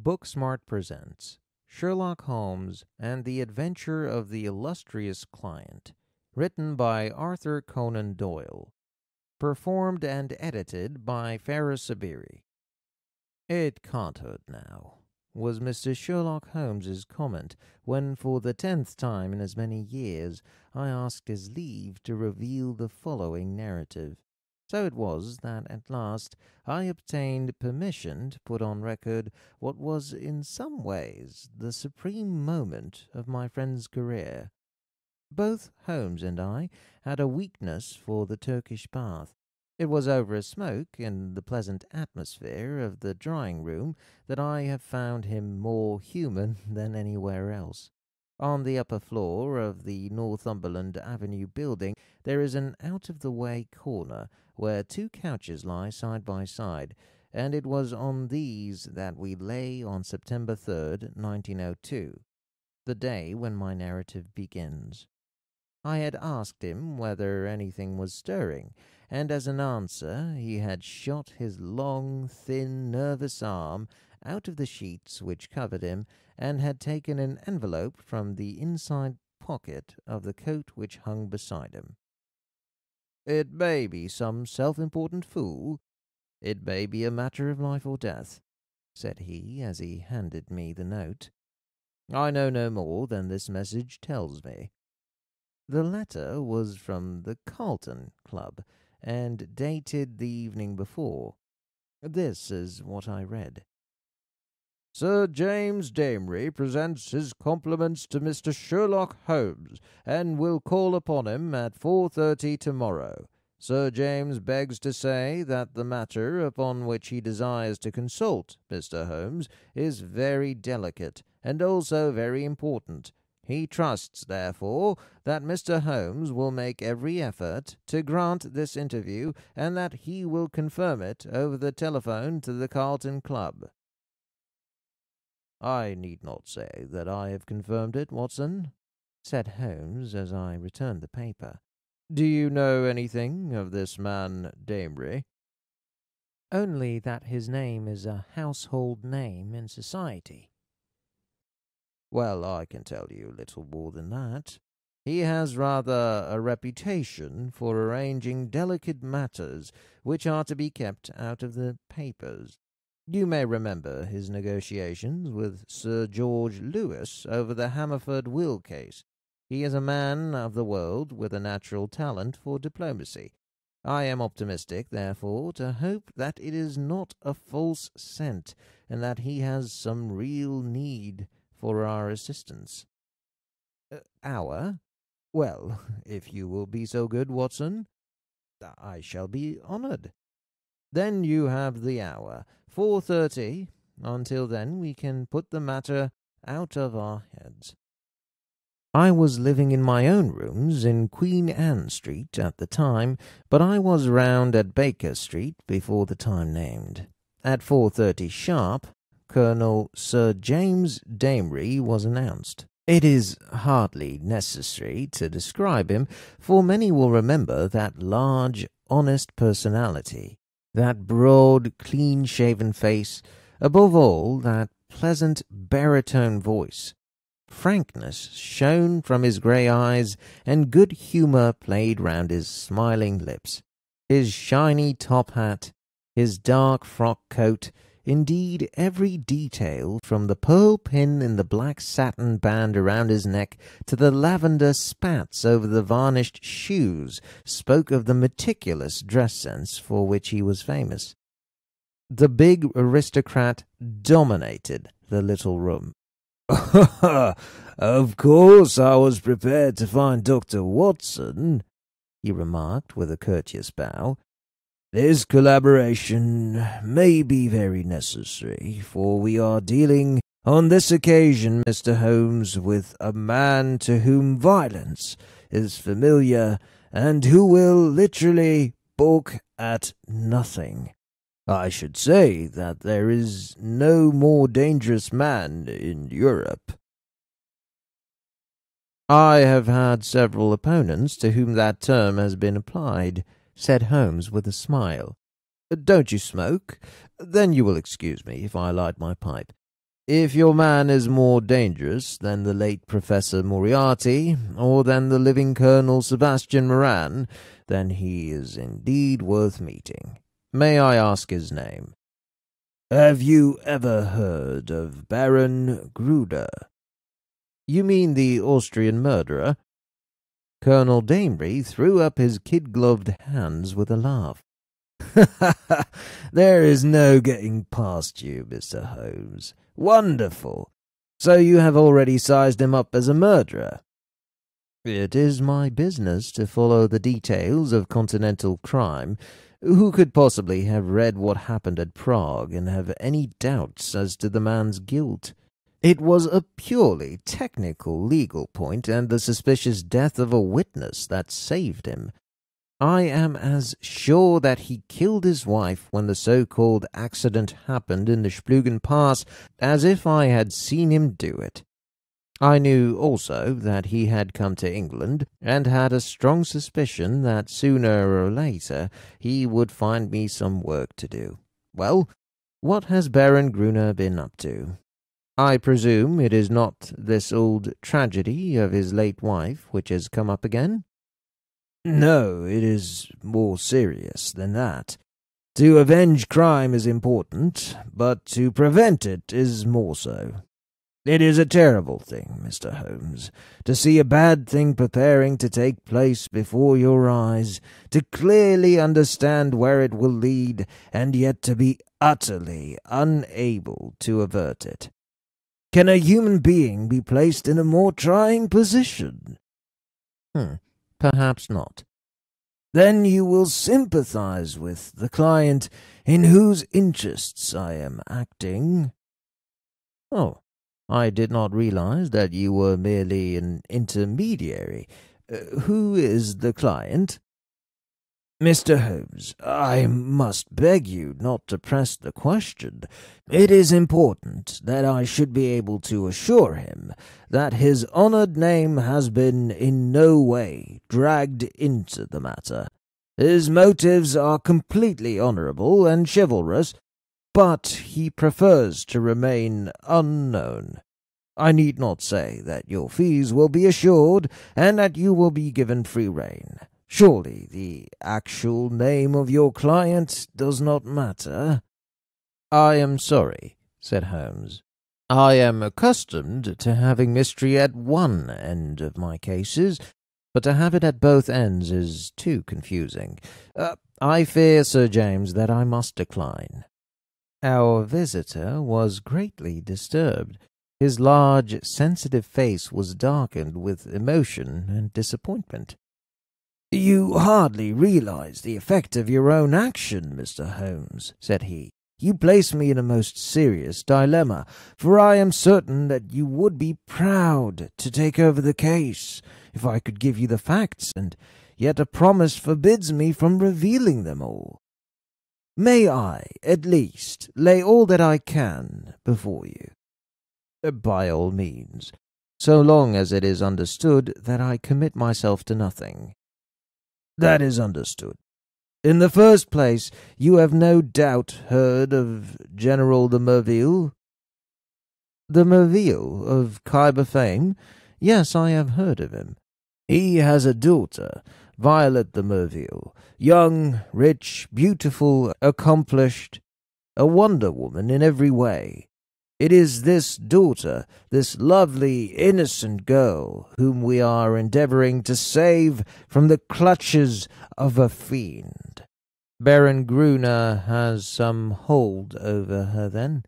Booksmart presents Sherlock Holmes and the Adventure of the Illustrious Client, written by Arthur Conan Doyle, performed and edited by Ferris Sabiri. It can't hurt now, was Mr. Sherlock Holmes's comment when, for the tenth time in as many years, I asked his leave to reveal the following narrative. So it was that at last I obtained permission to put on record what was in some ways the supreme moment of my friend's career. Both Holmes and I had a weakness for the Turkish bath. It was over a smoke in the pleasant atmosphere of the drawing room that I have found him more human than anywhere else. On the upper floor of the Northumberland Avenue building there is an out of the way corner where two couches lie side by side, and it was on these that we lay on September 3rd, 1902, the day when my narrative begins. I had asked him whether anything was stirring, and as an answer he had shot his long, thin, nervous arm out of the sheets which covered him and had taken an envelope from the inside pocket of the coat which hung beside him. It may be some self important fool. It may be a matter of life or death, said he as he handed me the note. I know no more than this message tells me. The letter was from the Carlton Club, and dated the evening before. This is what I read. Sir James Damery presents his compliments to Mr. Sherlock Holmes, and will call upon him at four thirty tomorrow. Sir James begs to say that the matter upon which he desires to consult Mr. Holmes is very delicate, and also very important. He trusts, therefore, that Mr. Holmes will make every effort to grant this interview, and that he will confirm it over the telephone to the Carlton Club. I need not say that I have confirmed it, Watson, said Holmes as I returned the paper. Do you know anything of this man Damery? Only that his name is a household name in society. Well, I can tell you little more than that. He has rather a reputation for arranging delicate matters which are to be kept out of the papers. You may remember his negotiations with Sir George Lewis over the Hammerford will case. He is a man of the world with a natural talent for diplomacy. I am optimistic, therefore, to hope that it is not a false scent, and that he has some real need for our assistance. Uh, our? Well, if you will be so good, Watson, I shall be honoured. Then you have the hour, four thirty. Until then, we can put the matter out of our heads. I was living in my own rooms in Queen Anne Street at the time, but I was round at Baker Street before the time named. At four thirty sharp, Colonel Sir James Damery was announced. It is hardly necessary to describe him, for many will remember that large, honest personality that broad, clean shaven face, above all, that pleasant baritone voice. Frankness shone from his grey eyes, and good humour played round his smiling lips. His shiny top hat, his dark frock coat, Indeed, every detail, from the pearl pin in the black satin band around his neck to the lavender spats over the varnished shoes, spoke of the meticulous dress sense for which he was famous. The big aristocrat dominated the little room. of course, I was prepared to find Dr. Watson, he remarked with a courteous bow. This collaboration may be very necessary, for we are dealing on this occasion, Mr. Holmes, with a man to whom violence is familiar and who will literally balk at nothing. I should say that there is no more dangerous man in Europe. I have had several opponents to whom that term has been applied said Holmes with a smile. Don't you smoke? Then you will excuse me if I light my pipe. If your man is more dangerous than the late Professor Moriarty, or than the living Colonel Sebastian Moran, then he is indeed worth meeting. May I ask his name? Have you ever heard of Baron Gruner? You mean the Austrian murderer? Colonel Damery threw up his kid-gloved hands with a laugh. there is no getting past you, Mr. Holmes. Wonderful. So you have already sized him up as a murderer? It is my business to follow the details of continental crime. Who could possibly have read what happened at Prague and have any doubts as to the man's guilt? It was a purely technical legal point and the suspicious death of a witness that saved him. I am as sure that he killed his wife when the so-called accident happened in the Splugen Pass as if I had seen him do it. I knew also that he had come to England, and had a strong suspicion that sooner or later he would find me some work to do. Well, what has Baron Gruner been up to? I presume it is not this old tragedy of his late wife which has come up again? No, it is more serious than that. To avenge crime is important, but to prevent it is more so. It is a terrible thing, Mr. Holmes, to see a bad thing preparing to take place before your eyes, to clearly understand where it will lead, and yet to be utterly unable to avert it. Can a human being be placed in a more trying position? Hmm. Perhaps not. Then you will sympathize with the client in whose interests I am acting. Oh, I did not realize that you were merely an intermediary. Uh, who is the client? Mr. Holmes, I must beg you not to press the question. It is important that I should be able to assure him that his honored name has been in no way dragged into the matter. His motives are completely honorable and chivalrous, but he prefers to remain unknown. I need not say that your fees will be assured and that you will be given free rein. Surely the actual name of your client does not matter? I am sorry, said Holmes. I am accustomed to having mystery at one end of my cases, but to have it at both ends is too confusing. Uh, I fear, Sir James, that I must decline. Our visitor was greatly disturbed. His large, sensitive face was darkened with emotion and disappointment. You hardly realize the effect of your own action, Mr. Holmes, said he. You place me in a most serious dilemma, for I am certain that you would be proud to take over the case if I could give you the facts, and yet a promise forbids me from revealing them all. May I, at least, lay all that I can before you? Uh, by all means, so long as it is understood that I commit myself to nothing. That is understood. In the first place, you have no doubt heard of General de Merville? De Merville, of Khyber fame? Yes, I have heard of him. He has a daughter, Violet de Merville, young, rich, beautiful, accomplished, a wonder woman in every way. It is this daughter, this lovely, innocent girl, whom we are endeavoring to save from the clutches of a fiend. Baron Gruner has some hold over her, then?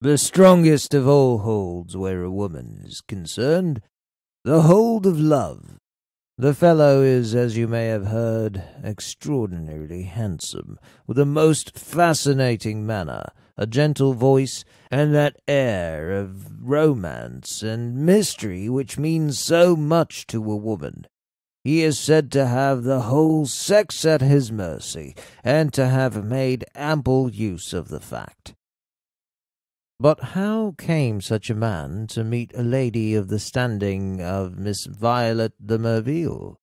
The strongest of all holds where a woman is concerned, the hold of love. The fellow is, as you may have heard, extraordinarily handsome, with a most fascinating manner, a gentle voice, and that air of romance and mystery which means so much to a woman. He is said to have the whole sex at his mercy, and to have made ample use of the fact. But how came such a man to meet a lady of the standing of Miss Violet de Merville?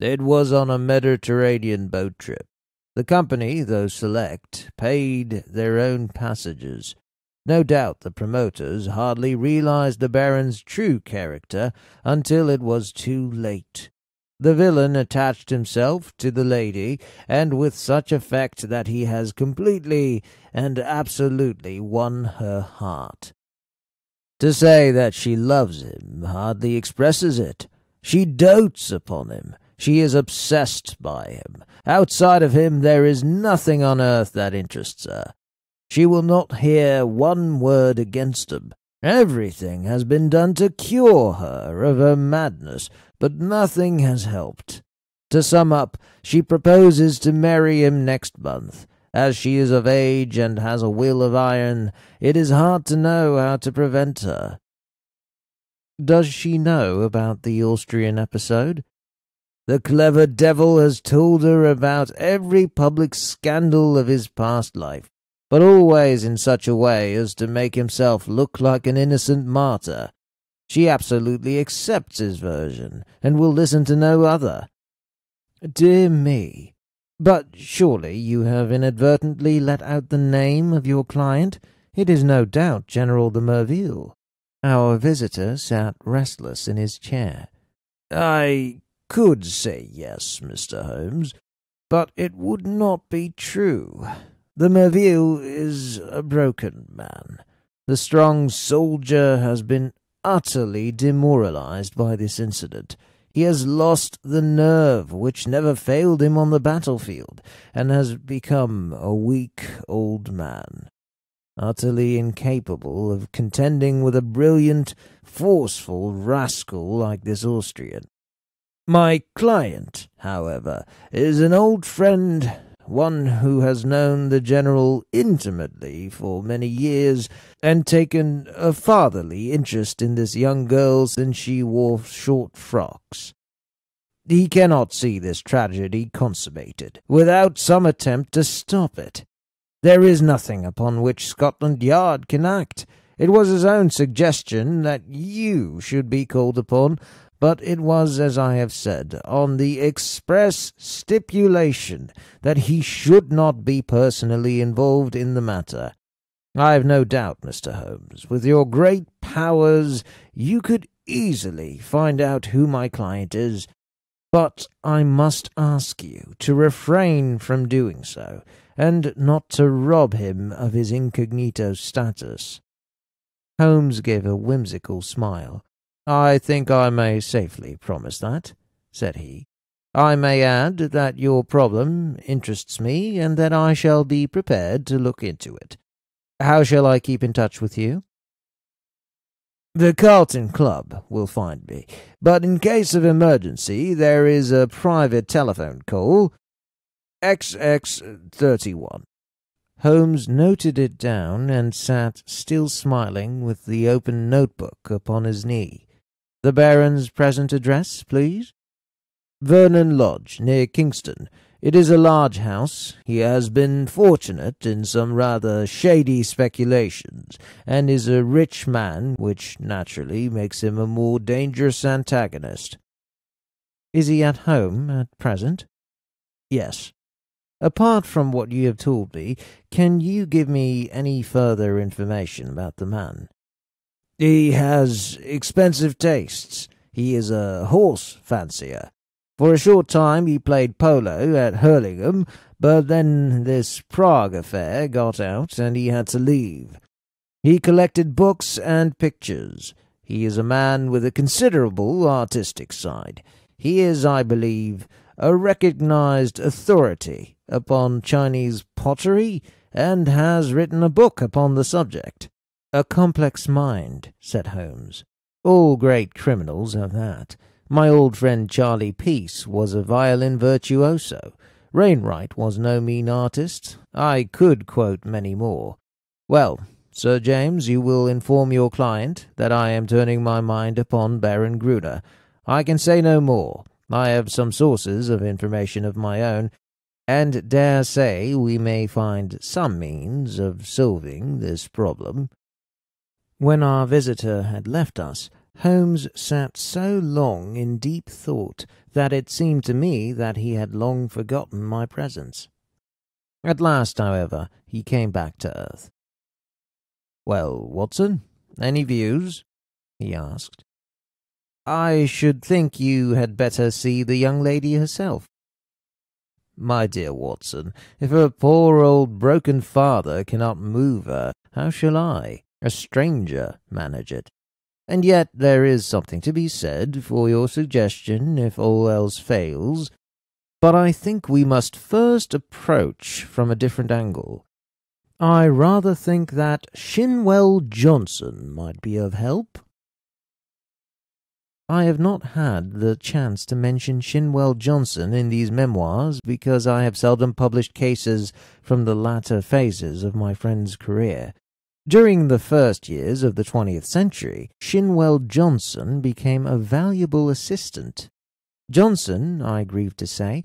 It was on a Mediterranean boat trip. The company, though select, paid their own passages. No doubt the promoters hardly realized the Baron's true character until it was too late. The villain attached himself to the lady, and with such effect that he has completely and absolutely won her heart. To say that she loves him hardly expresses it. She dotes upon him. She is obsessed by him. Outside of him, there is nothing on earth that interests her. She will not hear one word against him. Everything has been done to cure her of her madness, but nothing has helped. To sum up, she proposes to marry him next month. As she is of age and has a will of iron, it is hard to know how to prevent her. Does she know about the Austrian episode? The clever devil has told her about every public scandal of his past life, but always in such a way as to make himself look like an innocent martyr. She absolutely accepts his version, and will listen to no other. Dear me! But surely you have inadvertently let out the name of your client? It is no doubt General de Merville. Our visitor sat restless in his chair. I could say yes, Mr. Holmes, but it would not be true. De Merville is a broken man. The strong soldier has been utterly demoralized by this incident. He has lost the nerve which never failed him on the battlefield, and has become a weak old man, utterly incapable of contending with a brilliant, forceful rascal like this Austrian. My client, however, is an old friend one who has known the General intimately for many years, and taken a fatherly interest in this young girl since she wore short frocks. He cannot see this tragedy consummated without some attempt to stop it. There is nothing upon which Scotland Yard can act. It was his own suggestion that you should be called upon but it was, as I have said, on the express stipulation that he should not be personally involved in the matter. I have no doubt, Mr. Holmes, with your great powers, you could easily find out who my client is, but I must ask you to refrain from doing so, and not to rob him of his incognito status. Holmes gave a whimsical smile. I think I may safely promise that, said he. I may add that your problem interests me and that I shall be prepared to look into it. How shall I keep in touch with you? The Carlton Club will find me, but in case of emergency there is a private telephone call XX31. Holmes noted it down and sat still smiling with the open notebook upon his knee. The Baron's present address, please? Vernon Lodge, near Kingston. It is a large house. He has been fortunate in some rather shady speculations, and is a rich man, which naturally makes him a more dangerous antagonist. Is he at home at present? Yes. Apart from what you have told me, can you give me any further information about the man? He has expensive tastes. He is a horse fancier. For a short time he played polo at Hurlingham, but then this Prague affair got out and he had to leave. He collected books and pictures. He is a man with a considerable artistic side. He is, I believe, a recognized authority upon Chinese pottery and has written a book upon the subject. A complex mind, said Holmes. All great criminals have that. My old friend Charlie Peace was a violin virtuoso. Wainwright was no mean artist. I could quote many more. Well, Sir James, you will inform your client that I am turning my mind upon Baron Gruner. I can say no more. I have some sources of information of my own, and dare say we may find some means of solving this problem. When our visitor had left us, Holmes sat so long in deep thought that it seemed to me that he had long forgotten my presence. At last, however, he came back to earth. Well, Watson, any views? he asked. I should think you had better see the young lady herself. My dear Watson, if her poor old broken father cannot move her, how shall I, a stranger, manage it? And yet there is something to be said for your suggestion if all else fails. But I think we must first approach from a different angle. I rather think that Shinwell Johnson might be of help. I have not had the chance to mention Shinwell Johnson in these memoirs because I have seldom published cases from the latter phases of my friend's career. During the first years of the 20th century, Shinwell Johnson became a valuable assistant. Johnson, I grieve to say,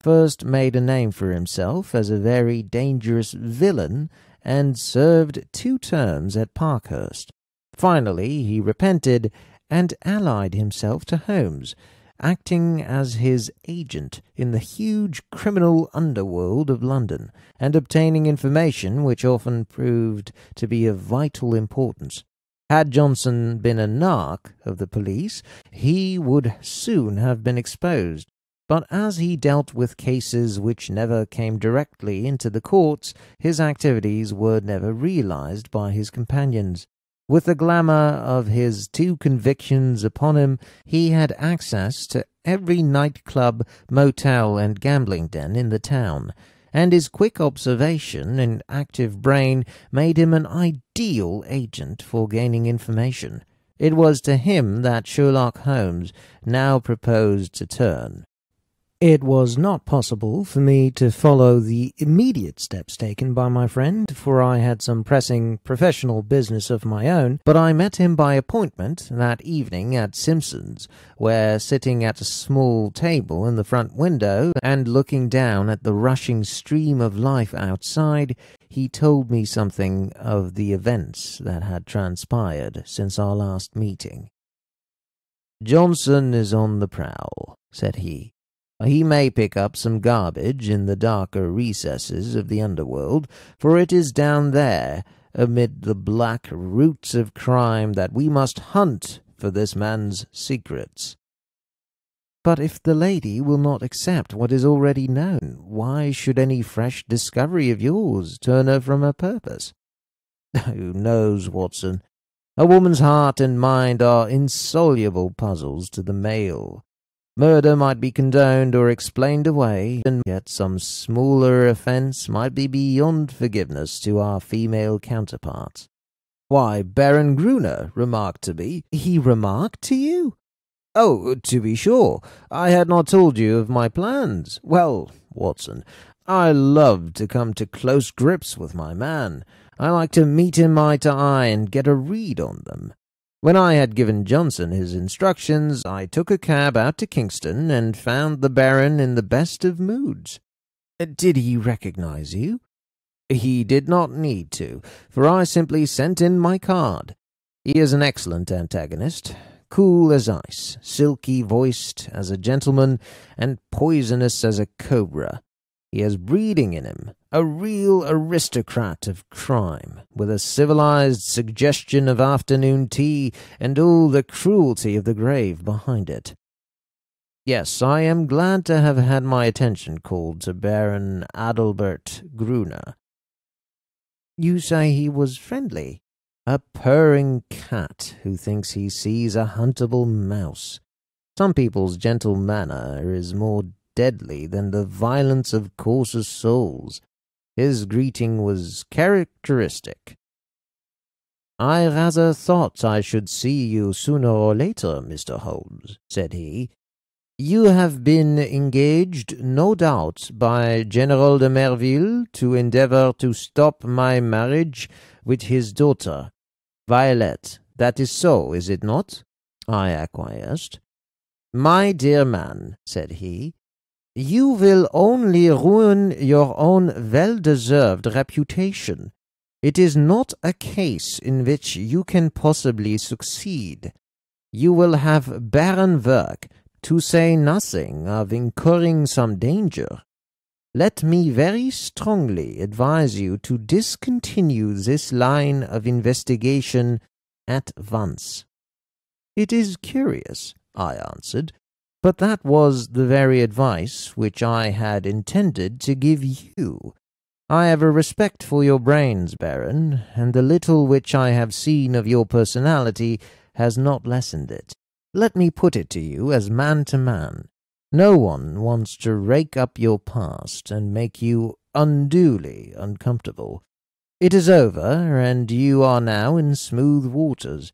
first made a name for himself as a very dangerous villain and served two terms at Parkhurst. Finally, he repented and allied himself to Holmes, acting as his agent in the huge criminal underworld of London, and obtaining information which often proved to be of vital importance. Had Johnson been a narc of the police, he would soon have been exposed. But as he dealt with cases which never came directly into the courts, his activities were never realized by his companions. With the glamour of his two convictions upon him, he had access to every nightclub, motel, and gambling den in the town, and his quick observation and active brain made him an ideal agent for gaining information. It was to him that Sherlock Holmes now proposed to turn. It was not possible for me to follow the immediate steps taken by my friend, for I had some pressing professional business of my own, but I met him by appointment that evening at Simpson's, where, sitting at a small table in the front window and looking down at the rushing stream of life outside, he told me something of the events that had transpired since our last meeting. Johnson is on the prowl, said he. He may pick up some garbage in the darker recesses of the underworld, for it is down there, amid the black roots of crime, that we must hunt for this man's secrets. But if the lady will not accept what is already known, why should any fresh discovery of yours turn her from her purpose? Who knows, Watson? A woman's heart and mind are insoluble puzzles to the male. Murder might be condoned or explained away, and yet some smaller offence might be beyond forgiveness to our female counterparts. Why, Baron Gruner remarked to me. He remarked to you? Oh, to be sure. I had not told you of my plans. Well, Watson, I love to come to close grips with my man. I like to meet him eye to eye and get a read on them. When I had given Johnson his instructions, I took a cab out to Kingston and found the Baron in the best of moods. Uh, did he recognize you? He did not need to, for I simply sent in my card. He is an excellent antagonist, cool as ice, silky voiced as a gentleman, and poisonous as a cobra. He has breeding in him, a real aristocrat of crime, with a civilized suggestion of afternoon tea and all the cruelty of the grave behind it. Yes, I am glad to have had my attention called to Baron Adalbert Gruner. You say he was friendly? A purring cat who thinks he sees a huntable mouse. Some people's gentle manner is more deadly than the violence of coarser souls. His greeting was characteristic. I rather thought I should see you sooner or later, Mr. Holmes, said he. You have been engaged, no doubt, by General de Merville to endeavor to stop my marriage with his daughter, Violet. That is so, is it not? I acquiesced. My dear man, said he, you will only ruin your own well deserved reputation. It is not a case in which you can possibly succeed. You will have barren work, to say nothing of incurring some danger. let me very strongly advise you to discontinue this line of investigation at once. It is curious, I answered, but that was the very advice which I had intended to give you. I have a respect for your brains, Baron, and the little which I have seen of your personality has not lessened it. Let me put it to you as man to man. No one wants to rake up your past and make you unduly uncomfortable. It is over, and you are now in smooth waters.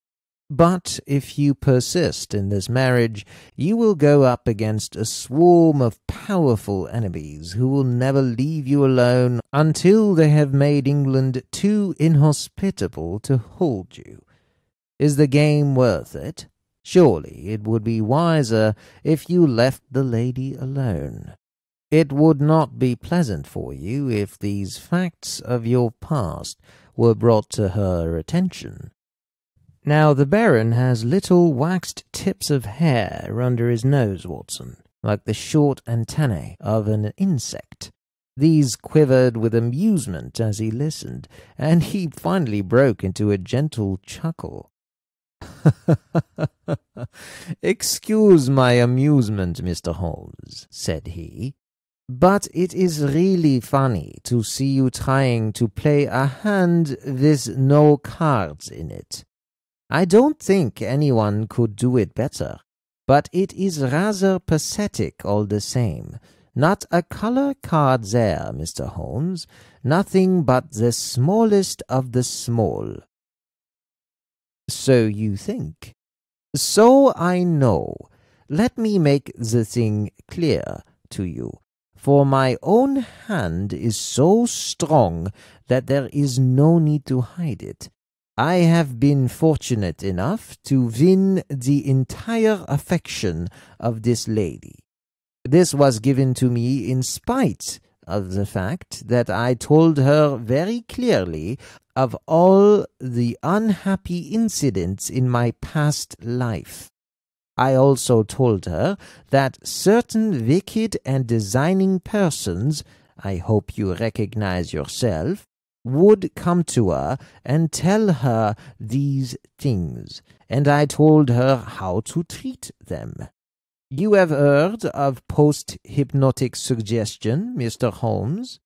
But if you persist in this marriage, you will go up against a swarm of powerful enemies who will never leave you alone until they have made England too inhospitable to hold you. Is the game worth it? Surely it would be wiser if you left the lady alone. It would not be pleasant for you if these facts of your past were brought to her attention. Now the Baron has little waxed tips of hair under his nose, Watson, like the short antennae of an insect. These quivered with amusement as he listened, and he finally broke into a gentle chuckle. Excuse my amusement, Mr. Holmes, said he, but it is really funny to see you trying to play a hand with no cards in it. I don't think anyone could do it better, but it is rather pathetic all the same. Not a color card there, Mr. Holmes, nothing but the smallest of the small. So you think? So I know. Let me make the thing clear to you. For my own hand is so strong that there is no need to hide it. I have been fortunate enough to win the entire affection of this lady. This was given to me in spite of the fact that I told her very clearly of all the unhappy incidents in my past life. I also told her that certain wicked and designing persons, I hope you recognize yourself, would come to her and tell her these things, and I told her how to treat them. You have heard of post hypnotic suggestion, Mr. Holmes?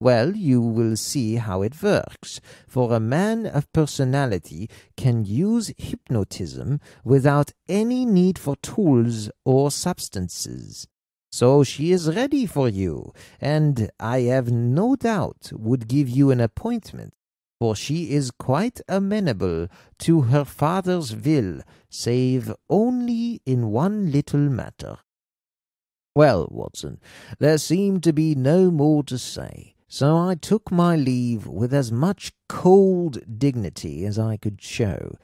Well, you will see how it works, for a man of personality can use hypnotism without any need for tools or substances. So she is ready for you, and I have no doubt would give you an appointment, for she is quite amenable to her father's will, save only in one little matter. Well, Watson, there seemed to be no more to say, so I took my leave with as much cold dignity as I could show.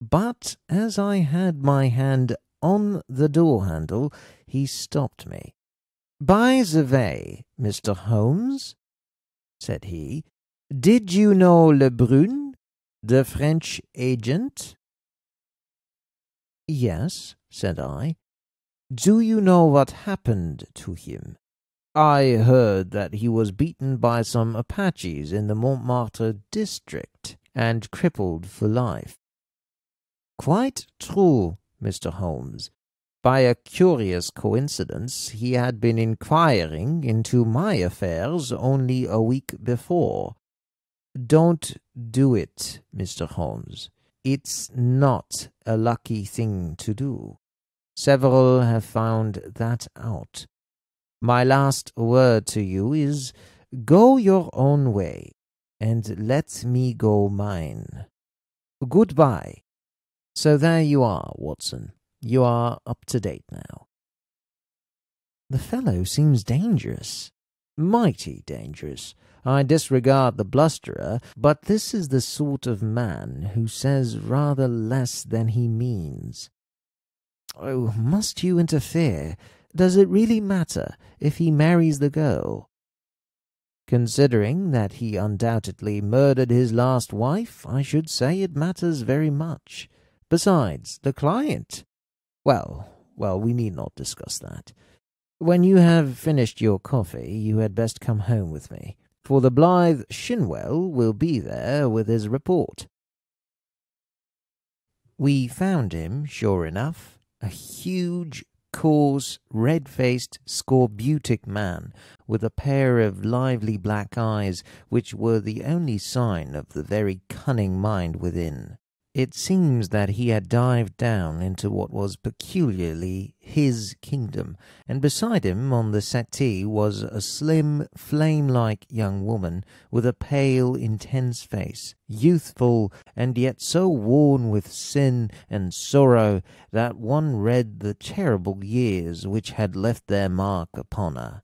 But as I had my hand on the door handle, he stopped me. By the way, Mr. Holmes, said he, did you know Lebrun, the French agent? Yes, said I. Do you know what happened to him? I heard that he was beaten by some Apaches in the Montmartre district and crippled for life. Quite true, Mr. Holmes. By a curious coincidence, he had been inquiring into my affairs only a week before. Don't do it, Mr. Holmes. It's not a lucky thing to do. Several have found that out. My last word to you is go your own way, and let me go mine. Goodbye. So there you are, Watson. You are up to date now. The fellow seems dangerous. Mighty dangerous. I disregard the blusterer, but this is the sort of man who says rather less than he means. Oh, must you interfere? Does it really matter if he marries the girl? Considering that he undoubtedly murdered his last wife, I should say it matters very much. Besides, the client well, well, we need not discuss that. When you have finished your coffee, you had best come home with me, for the blithe Shinwell will be there with his report. We found him, sure enough, a huge, coarse, red faced, scorbutic man, with a pair of lively black eyes which were the only sign of the very cunning mind within. It seems that he had dived down into what was peculiarly his kingdom, and beside him on the settee was a slim, flame like young woman with a pale, intense face, youthful, and yet so worn with sin and sorrow that one read the terrible years which had left their mark upon her.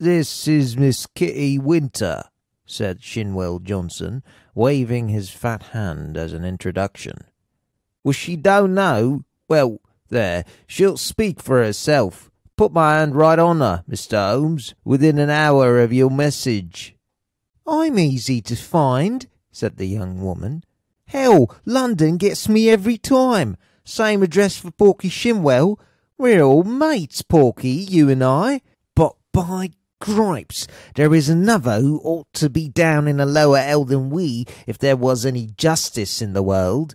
This is Miss Kitty Winter, said Shinwell Johnson, waving his fat hand as an introduction. Well, she don't know. Well, there, she'll speak for herself. Put my hand right on her, Mr. Holmes, within an hour of your message. I'm easy to find, said the young woman. Hell, London gets me every time. Same address for Porky Shinwell. We're all mates, Porky, you and I. But by gripes. There is another who ought to be down in a lower hell than we if there was any justice in the world.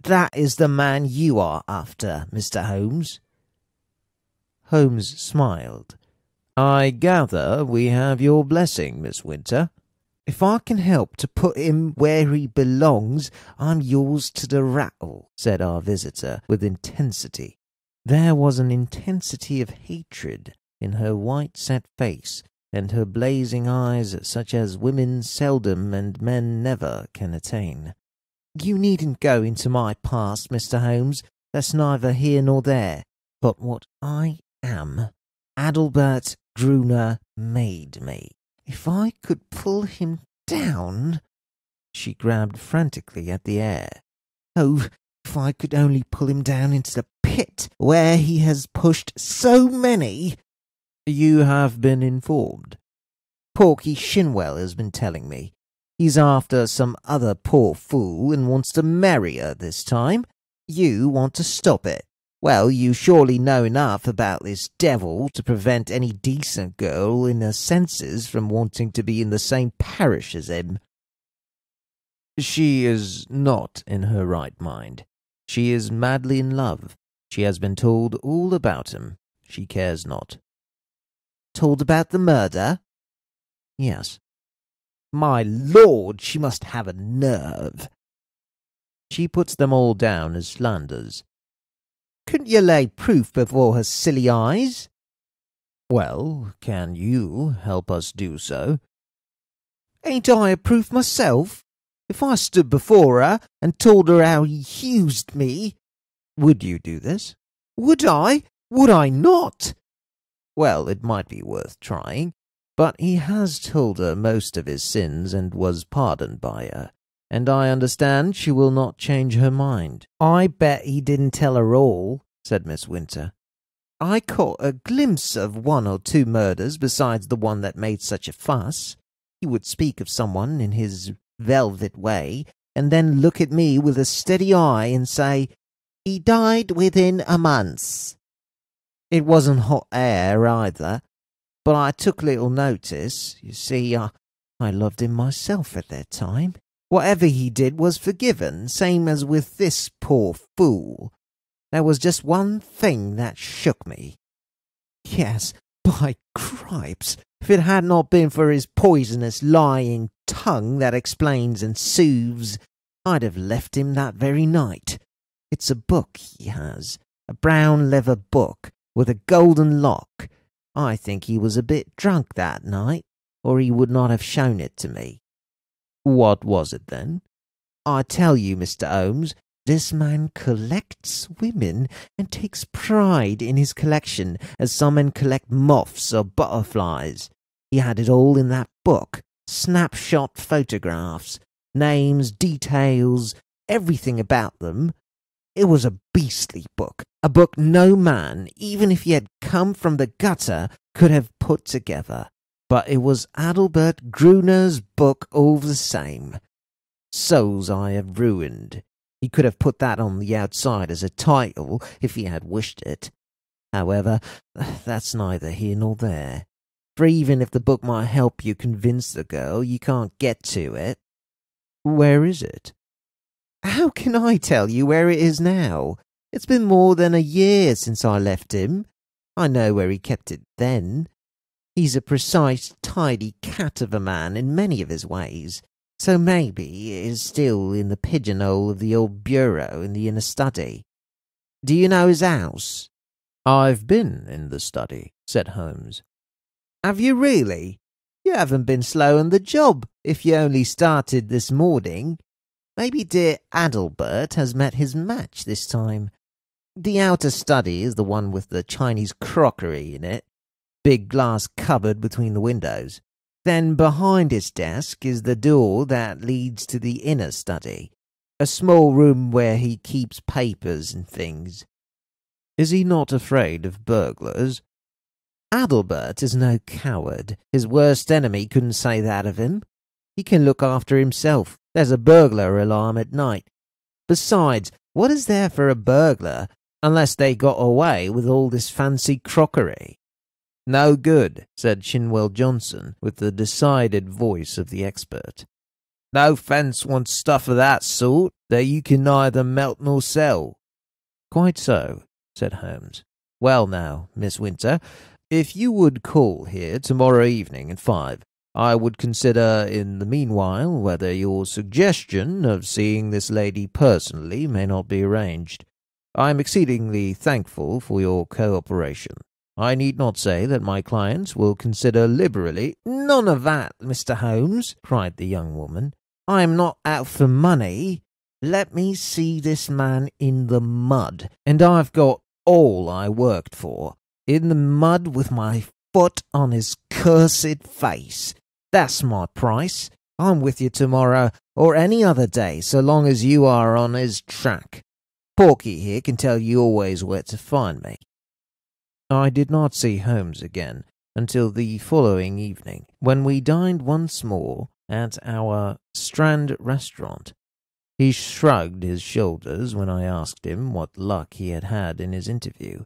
That is the man you are after, Mr. Holmes. Holmes smiled. I gather we have your blessing, Miss Winter. If I can help to put him where he belongs, I'm yours to the rattle, said our visitor with intensity. There was an intensity of hatred in her white set face and her blazing eyes such as women seldom and men never can attain. You needn't go into my past, Mr. Holmes. That's neither here nor there. But what I am, Adalbert Gruner made me. If I could pull him down. She grabbed frantically at the air. Oh, if I could only pull him down into the pit where he has pushed so many. You have been informed. Porky Shinwell has been telling me. He's after some other poor fool and wants to marry her this time. You want to stop it. Well, you surely know enough about this devil to prevent any decent girl in her senses from wanting to be in the same parish as him. She is not in her right mind. She is madly in love. She has been told all about him. She cares not told about the murder? Yes. My lord, she must have a nerve. She puts them all down as slanders. Couldn't you lay proof before her silly eyes? Well, can you help us do so? Ain't I a proof myself? If I stood before her and told her how he used me. Would you do this? Would I? Would I not? Well, it might be worth trying. But he has told her most of his sins and was pardoned by her, and I understand she will not change her mind. I bet he didn't tell her all, said Miss Winter. I caught a glimpse of one or two murders besides the one that made such a fuss. He would speak of someone in his velvet way, and then look at me with a steady eye and say, He died within a month. It wasn't hot air either, but I took little notice. You see, I, I loved him myself at that time. Whatever he did was forgiven, same as with this poor fool. There was just one thing that shook me. Yes, by cripes, if it had not been for his poisonous lying tongue that explains and soothes, I'd have left him that very night. It's a book he has, a brown leather book, with a golden lock. I think he was a bit drunk that night, or he would not have shown it to me. What was it then? I tell you, Mr. Holmes, this man collects women and takes pride in his collection as some men collect moths or butterflies. He had it all in that book snapshot photographs, names, details, everything about them. It was a beastly book, a book no man, even if he had come from the gutter, could have put together. But it was Adalbert Gruner's book all the same. Souls I have ruined. He could have put that on the outside as a title if he had wished it. However, that's neither here nor there. For even if the book might help you convince the girl, you can't get to it. Where is it? How can I tell you where it is now? It's been more than a year since I left him. I know where he kept it then. He's a precise, tidy cat of a man in many of his ways, so maybe it is still in the pigeonhole of the old bureau in the inner study. Do you know his house? I've been in the study, said Holmes. Have you really? You haven't been slow on the job if you only started this morning. Maybe dear Adelbert has met his match this time. The outer study is the one with the Chinese crockery in it, big glass cupboard between the windows. Then behind his desk is the door that leads to the inner study, a small room where he keeps papers and things. Is he not afraid of burglars? Adelbert is no coward. His worst enemy couldn't say that of him. He can look after himself. There's a burglar alarm at night. Besides, what is there for a burglar unless they got away with all this fancy crockery? No good, said Shinwell Johnson, with the decided voice of the expert. No fence wants stuff of that sort that you can neither melt nor sell. Quite so, said Holmes. Well now, Miss Winter, if you would call here tomorrow evening at five, I would consider in the meanwhile whether your suggestion of seeing this lady personally may not be arranged. I am exceedingly thankful for your cooperation. I need not say that my clients will consider liberally. None of that, Mr. Holmes, cried the young woman. I am not out for money. Let me see this man in the mud, and I've got all I worked for in the mud with my foot on his cursed face. That's my price. I'm with you tomorrow or any other day, so long as you are on his track. Porky here can tell you always where to find me. I did not see Holmes again until the following evening, when we dined once more at our Strand restaurant. He shrugged his shoulders when I asked him what luck he had had in his interview.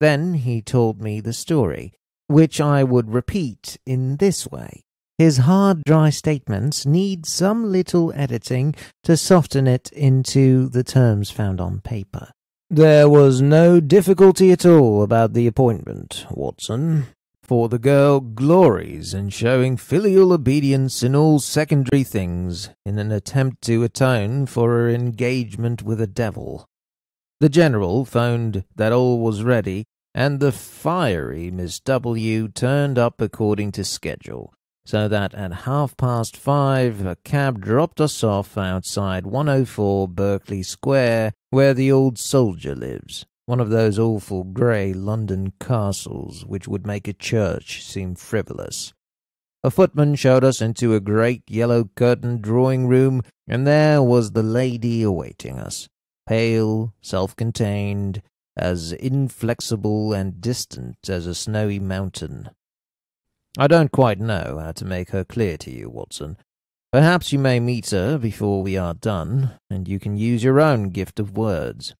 Then he told me the story, which I would repeat in this way. His hard, dry statements need some little editing to soften it into the terms found on paper. There was no difficulty at all about the appointment, Watson, for the girl glories in showing filial obedience in all secondary things in an attempt to atone for her engagement with a devil. The general found that all was ready, and the fiery Miss W turned up according to schedule, so that at half past five a cab dropped us off outside 104 Berkeley Square, where the old soldier lives, one of those awful grey London castles which would make a church seem frivolous. A footman showed us into a great yellow curtained drawing room, and there was the lady awaiting us, pale, self contained, as inflexible and distant as a snowy mountain. I don't quite know how to make her clear to you, Watson. Perhaps you may meet her before we are done, and you can use your own gift of words.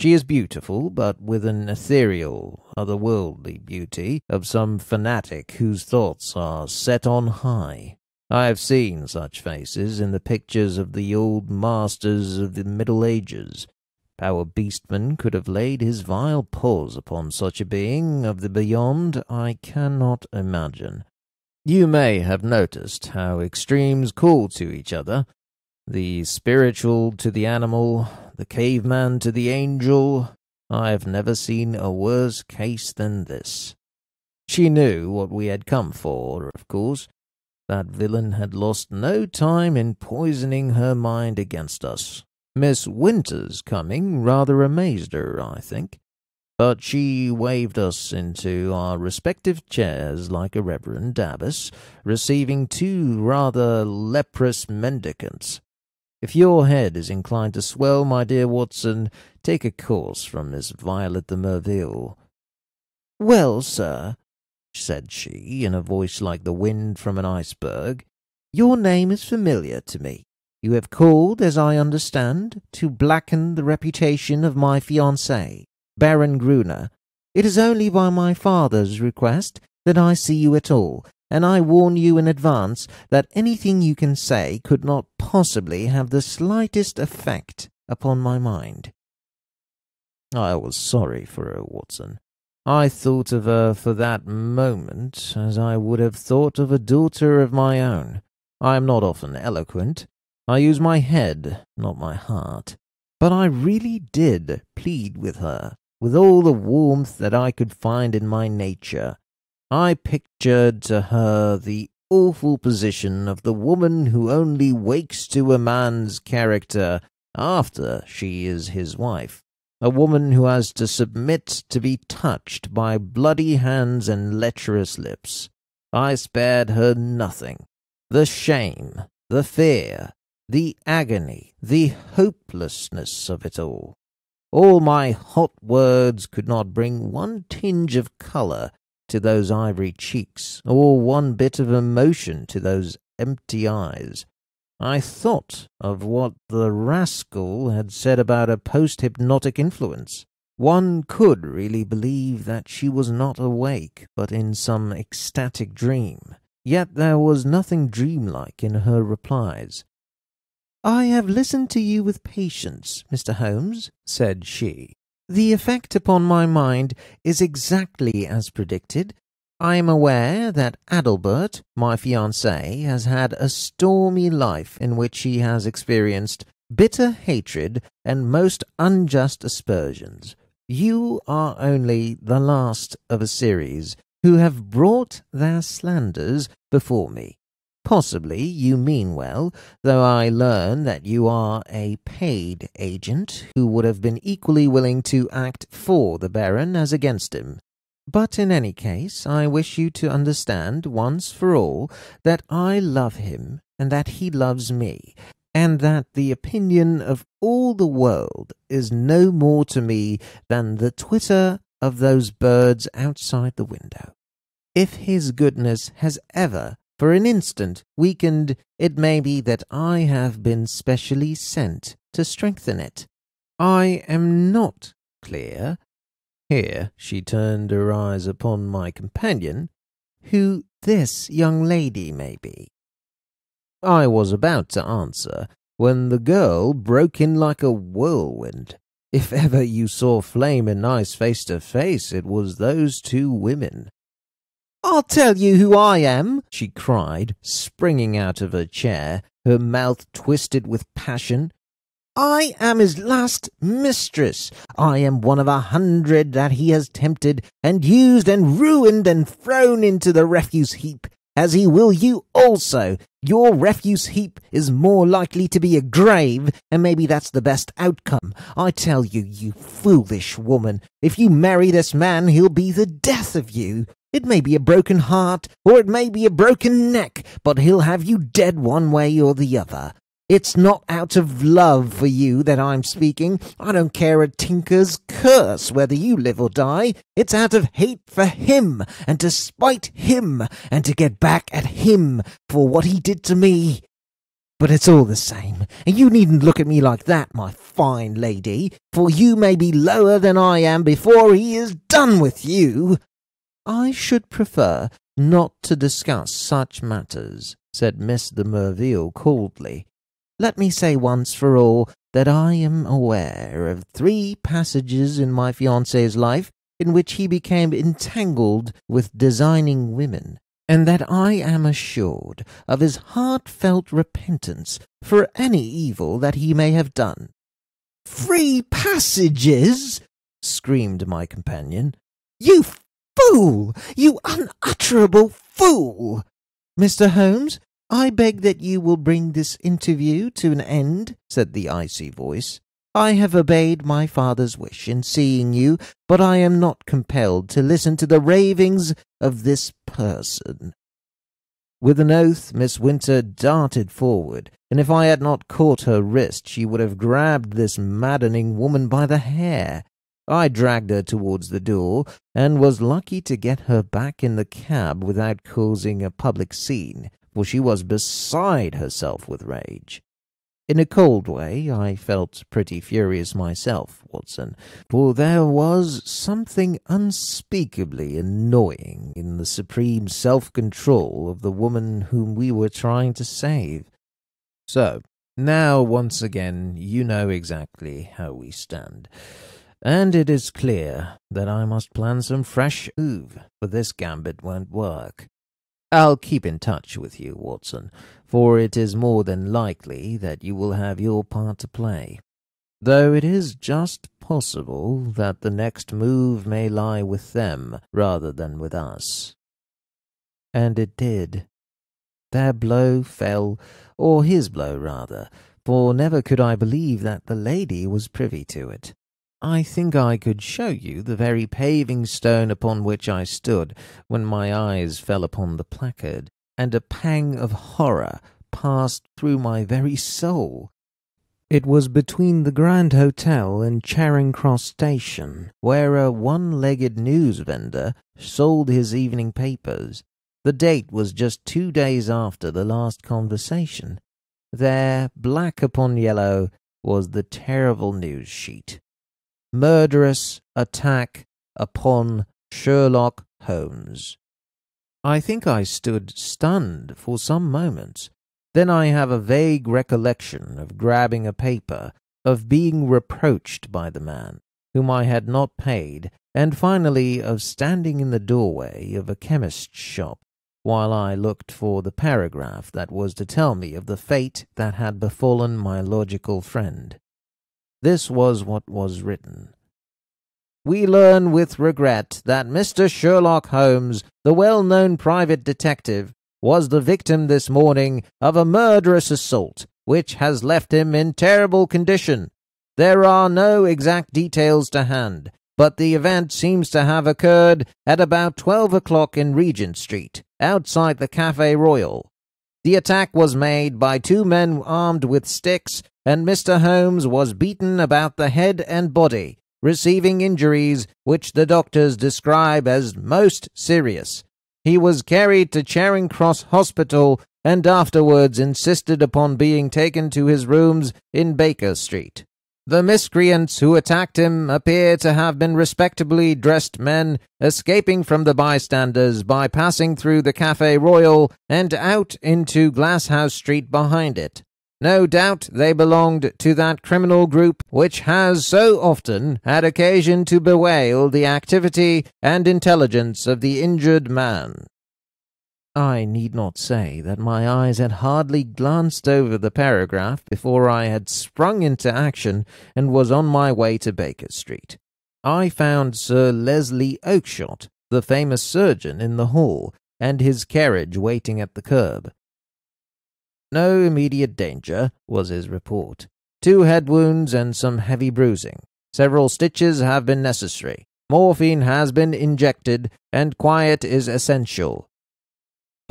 She is beautiful, but with an ethereal, otherworldly beauty of some fanatic whose thoughts are set on high. I have seen such faces in the pictures of the old masters of the Middle Ages, a beastman could have laid his vile paws upon such a being of the beyond, I cannot imagine. You may have noticed how extremes call to each other the spiritual to the animal, the caveman to the angel. I have never seen a worse case than this. She knew what we had come for, of course. That villain had lost no time in poisoning her mind against us. Miss Winter's coming rather amazed her, I think, but she waved us into our respective chairs like a reverend abbess receiving two rather leprous mendicants. If your head is inclined to swell, my dear Watson, take a course from Miss Violet de Merville. Well, sir, said she, in a voice like the wind from an iceberg, your name is familiar to me. You have called, as I understand, to blacken the reputation of my fiancé, Baron Gruner. It is only by my father's request that I see you at all, and I warn you in advance that anything you can say could not possibly have the slightest effect upon my mind. I was sorry for her, Watson. I thought of her for that moment as I would have thought of a daughter of my own. I am not often eloquent. I use my head, not my heart. But I really did plead with her, with all the warmth that I could find in my nature. I pictured to her the awful position of the woman who only wakes to a man's character after she is his wife a woman who has to submit to be touched by bloody hands and lecherous lips. I spared her nothing. The shame, the fear, the agony, the hopelessness of it all. All my hot words could not bring one tinge of colour to those ivory cheeks, or one bit of emotion to those empty eyes. I thought of what the rascal had said about a post hypnotic influence. One could really believe that she was not awake, but in some ecstatic dream. Yet there was nothing dreamlike in her replies. I have listened to you with patience, Mr. Holmes, said she. The effect upon my mind is exactly as predicted, I am aware that Adelbert, my fiancé, has had a stormy life in which he has experienced bitter hatred and most unjust aspersions. You are only the last of a series who have brought their slanders before me. Possibly you mean well, though I learn that you are a paid agent who would have been equally willing to act for the Baron as against him. But in any case, I wish you to understand once for all that I love him and that he loves me, and that the opinion of all the world is no more to me than the twitter of those birds outside the window. If his goodness has ever for an instant weakened, it may be that I have been specially sent to strengthen it. I am not clear here she turned her eyes upon my companion, who this young lady may be. I was about to answer when the girl broke in like a whirlwind. If ever you saw Flame and Ice face to face, it was those two women. I'll tell you who I am, she cried, springing out of her chair, her mouth twisted with passion. I am his last mistress. I am one of a hundred that he has tempted and used and ruined and thrown into the refuse heap, as he will you also. Your refuse heap is more likely to be a grave, and maybe that's the best outcome. I tell you, you foolish woman, if you marry this man, he'll be the death of you. It may be a broken heart, or it may be a broken neck, but he'll have you dead one way or the other. It's not out of love for you that I'm speaking. I don't care a tinker's curse whether you live or die. It's out of hate for him, and to spite him, and to get back at him for what he did to me. But it's all the same, and you needn't look at me like that, my fine lady, for you may be lower than I am before he is done with you. I should prefer not to discuss such matters, said Miss de Merville coldly. Let me say once for all that I am aware of three passages in my fiancé's life in which he became entangled with designing women, and that I am assured of his heartfelt repentance for any evil that he may have done. Three passages! screamed my companion. You fool! You unutterable fool! Mr. Holmes, I beg that you will bring this interview to an end, said the icy voice. I have obeyed my father's wish in seeing you, but I am not compelled to listen to the ravings of this person. With an oath, Miss Winter darted forward, and if I had not caught her wrist, she would have grabbed this maddening woman by the hair. I dragged her towards the door, and was lucky to get her back in the cab without causing a public scene for she was beside herself with rage. In a cold way, I felt pretty furious myself, Watson, for there was something unspeakably annoying in the supreme self control of the woman whom we were trying to save. So, now once again you know exactly how we stand. And it is clear that I must plan some fresh move, for this gambit won't work. I'll keep in touch with you, Watson, for it is more than likely that you will have your part to play. Though it is just possible that the next move may lie with them rather than with us. And it did. Their blow fell, or his blow rather, for never could I believe that the lady was privy to it. I think I could show you the very paving stone upon which I stood when my eyes fell upon the placard, and a pang of horror passed through my very soul. It was between the Grand Hotel and Charing Cross Station, where a one-legged news vendor sold his evening papers. The date was just two days after the last conversation. There, black upon yellow, was the terrible news sheet murderous attack upon Sherlock Holmes. I think I stood stunned for some moments. Then I have a vague recollection of grabbing a paper, of being reproached by the man, whom I had not paid, and finally of standing in the doorway of a chemist's shop while I looked for the paragraph that was to tell me of the fate that had befallen my logical friend. This was what was written. We learn with regret that Mr. Sherlock Holmes, the well known private detective, was the victim this morning of a murderous assault, which has left him in terrible condition. There are no exact details to hand, but the event seems to have occurred at about twelve o'clock in Regent Street, outside the Cafe Royal. The attack was made by two men armed with sticks, and Mr. Holmes was beaten about the head and body, receiving injuries which the doctors describe as most serious. He was carried to Charing Cross Hospital and afterwards insisted upon being taken to his rooms in Baker Street. The miscreants who attacked him appear to have been respectably dressed men, escaping from the bystanders by passing through the Cafe Royal and out into Glasshouse Street behind it. No doubt they belonged to that criminal group which has so often had occasion to bewail the activity and intelligence of the injured man. I need not say that my eyes had hardly glanced over the paragraph before I had sprung into action and was on my way to Baker Street. I found Sir Leslie Oakshott, the famous surgeon, in the hall, and his carriage waiting at the curb. No immediate danger, was his report. Two head wounds and some heavy bruising. Several stitches have been necessary. Morphine has been injected, and quiet is essential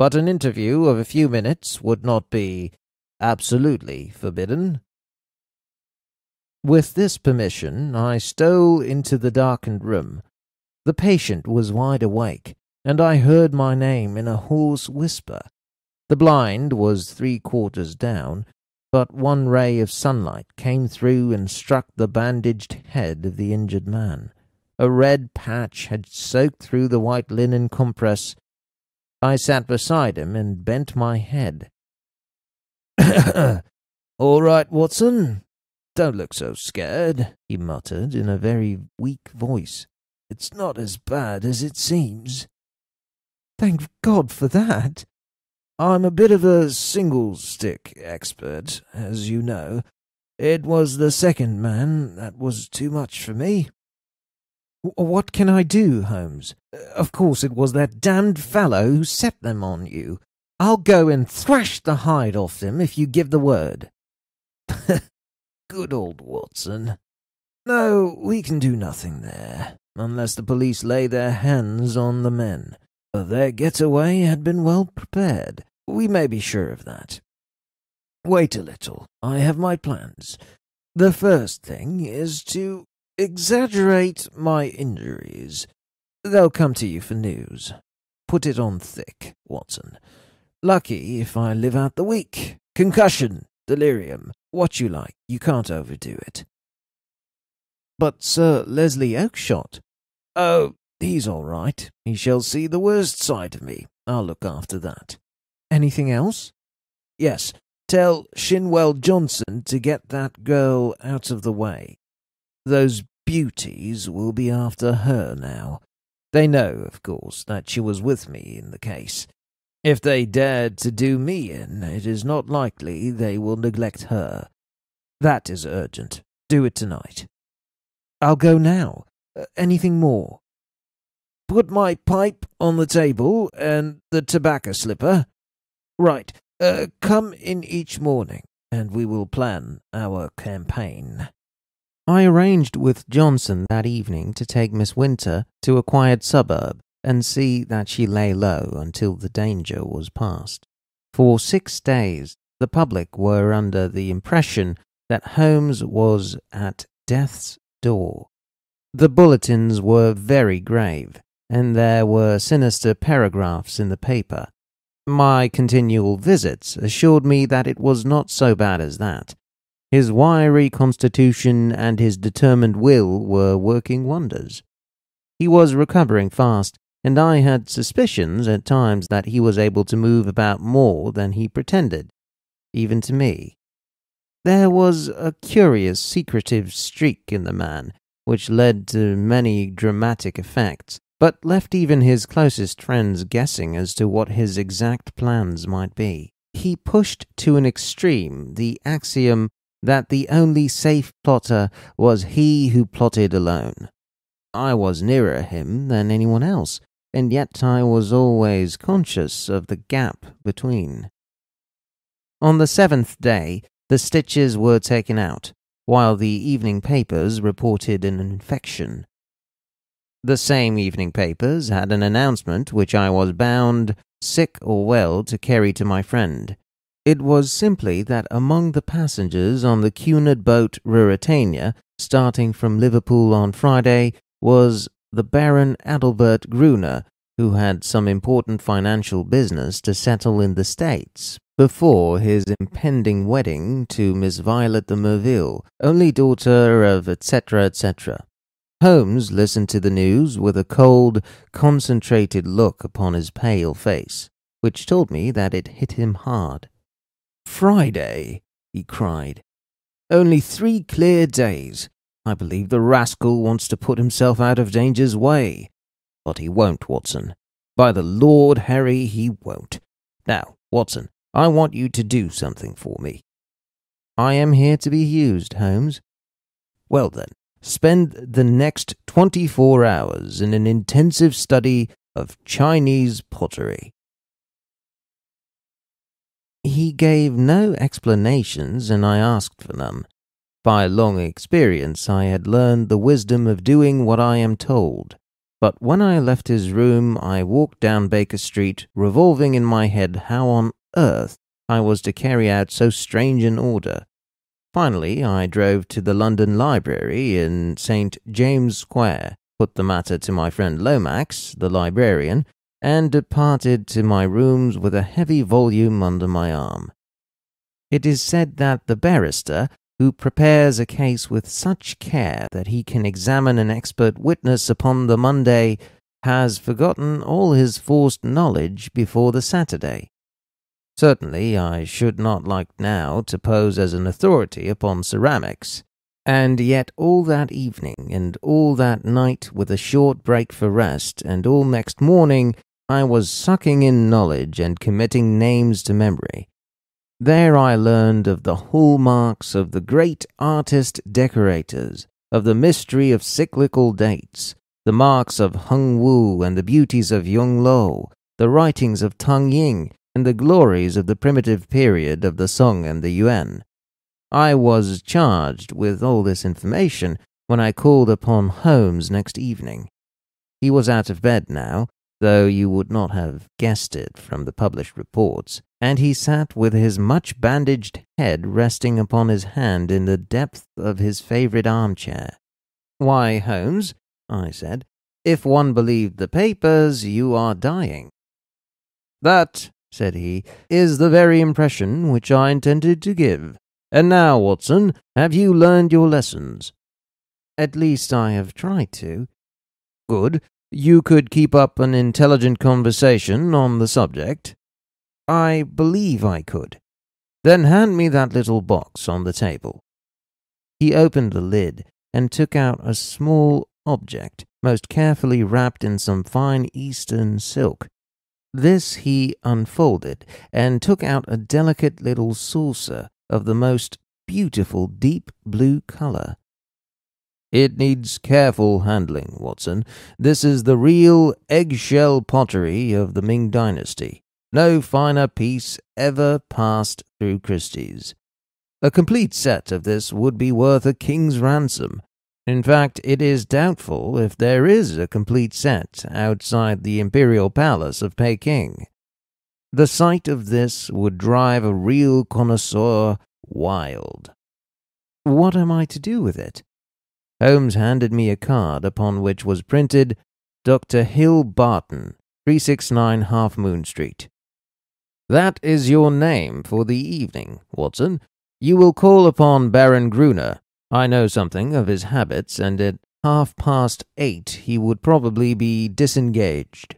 but an interview of a few minutes would not be absolutely forbidden. With this permission, I stole into the darkened room. The patient was wide awake, and I heard my name in a hoarse whisper. The blind was three quarters down, but one ray of sunlight came through and struck the bandaged head of the injured man. A red patch had soaked through the white linen compress I sat beside him and bent my head. All right, Watson. Don't look so scared, he muttered in a very weak voice. It's not as bad as it seems. Thank God for that. I'm a bit of a single stick expert, as you know. It was the second man that was too much for me. What can I do, Holmes? Of course it was that damned fellow who set them on you. I'll go and thrash the hide off them if you give the word. Good old Watson. No, we can do nothing there, unless the police lay their hands on the men. Their getaway had been well prepared. We may be sure of that. Wait a little. I have my plans. The first thing is to Exaggerate my injuries. They'll come to you for news. Put it on thick, Watson. Lucky if I live out the week. Concussion, delirium, what you like. You can't overdo it. But Sir Leslie Oakshott? Oh, he's all right. He shall see the worst side of me. I'll look after that. Anything else? Yes, tell Shinwell Johnson to get that girl out of the way. Those beauties will be after her now. They know, of course, that she was with me in the case. If they dared to do me in, it is not likely they will neglect her. That is urgent. Do it tonight. I'll go now. Uh, anything more? Put my pipe on the table and the tobacco slipper. Right. Uh, come in each morning, and we will plan our campaign. I arranged with Johnson that evening to take Miss Winter to a quiet suburb and see that she lay low until the danger was past. For six days, the public were under the impression that Holmes was at death's door. The bulletins were very grave, and there were sinister paragraphs in the paper. My continual visits assured me that it was not so bad as that. His wiry constitution and his determined will were working wonders. He was recovering fast, and I had suspicions at times that he was able to move about more than he pretended, even to me. There was a curious secretive streak in the man, which led to many dramatic effects, but left even his closest friends guessing as to what his exact plans might be. He pushed to an extreme the axiom that the only safe plotter was he who plotted alone. I was nearer him than anyone else, and yet I was always conscious of the gap between. On the seventh day, the stitches were taken out, while the evening papers reported an infection. The same evening papers had an announcement which I was bound, sick or well, to carry to my friend. It was simply that among the passengers on the Cunard boat Ruritania, starting from Liverpool on Friday, was the Baron Adelbert Gruner, who had some important financial business to settle in the States before his impending wedding to Miss Violet de Merville, only daughter of etc. etc. Holmes listened to the news with a cold, concentrated look upon his pale face, which told me that it hit him hard. Friday, he cried. Only three clear days. I believe the rascal wants to put himself out of danger's way. But he won't, Watson. By the Lord Harry, he won't. Now, Watson, I want you to do something for me. I am here to be used, Holmes. Well then, spend the next twenty four hours in an intensive study of Chinese pottery. He gave no explanations, and I asked for none. By long experience, I had learned the wisdom of doing what I am told. But when I left his room, I walked down Baker Street, revolving in my head how on earth I was to carry out so strange an order. Finally, I drove to the London Library in St. James Square, put the matter to my friend Lomax, the librarian, and departed to my rooms with a heavy volume under my arm. It is said that the barrister, who prepares a case with such care that he can examine an expert witness upon the Monday, has forgotten all his forced knowledge before the Saturday. Certainly, I should not like now to pose as an authority upon ceramics. And yet, all that evening, and all that night, with a short break for rest, and all next morning, I was sucking in knowledge and committing names to memory. There I learned of the hallmarks of the great artist decorators, of the mystery of cyclical dates, the marks of Hung Wu and the beauties of Yung Lo, the writings of Tang Ying, and the glories of the primitive period of the Song and the Yuan. I was charged with all this information when I called upon Holmes next evening. He was out of bed now, though you would not have guessed it from the published reports, and he sat with his much bandaged head resting upon his hand in the depth of his favourite armchair. Why, Holmes, I said, if one believed the papers, you are dying. That, said he, is the very impression which I intended to give. And now, Watson, have you learned your lessons? At least I have tried to. Good. You could keep up an intelligent conversation on the subject. I believe I could. Then hand me that little box on the table. He opened the lid and took out a small object, most carefully wrapped in some fine Eastern silk. This he unfolded and took out a delicate little saucer of the most beautiful deep blue color. It needs careful handling, Watson. This is the real eggshell pottery of the Ming Dynasty. No finer piece ever passed through Christie's. A complete set of this would be worth a king's ransom. In fact, it is doubtful if there is a complete set outside the imperial palace of Peking. The sight of this would drive a real connoisseur wild. What am I to do with it? Holmes handed me a card upon which was printed Dr. Hill Barton, 369 Half Moon Street. That is your name for the evening, Watson. You will call upon Baron Gruner. I know something of his habits, and at half past eight he would probably be disengaged.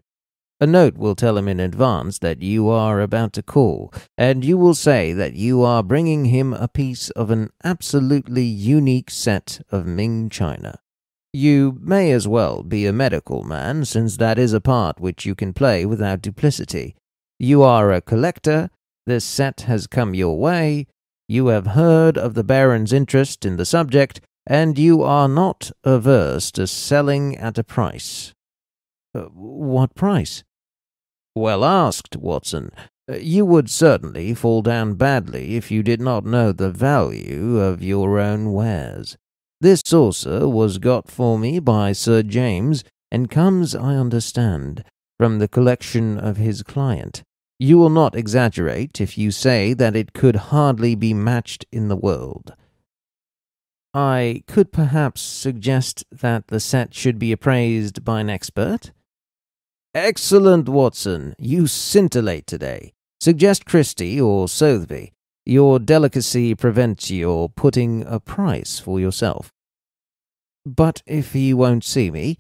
A note will tell him in advance that you are about to call, and you will say that you are bringing him a piece of an absolutely unique set of Ming china. You may as well be a medical man, since that is a part which you can play without duplicity. You are a collector, this set has come your way, you have heard of the Baron's interest in the subject, and you are not averse to selling at a price. Uh, what price? Well asked, Watson. Uh, you would certainly fall down badly if you did not know the value of your own wares. This saucer was got for me by Sir James, and comes, I understand, from the collection of his client. You will not exaggerate if you say that it could hardly be matched in the world. I could perhaps suggest that the set should be appraised by an expert. Excellent, Watson. You scintillate today. Suggest Christie or Sotheby. Your delicacy prevents your putting a price for yourself. But if he won't see me?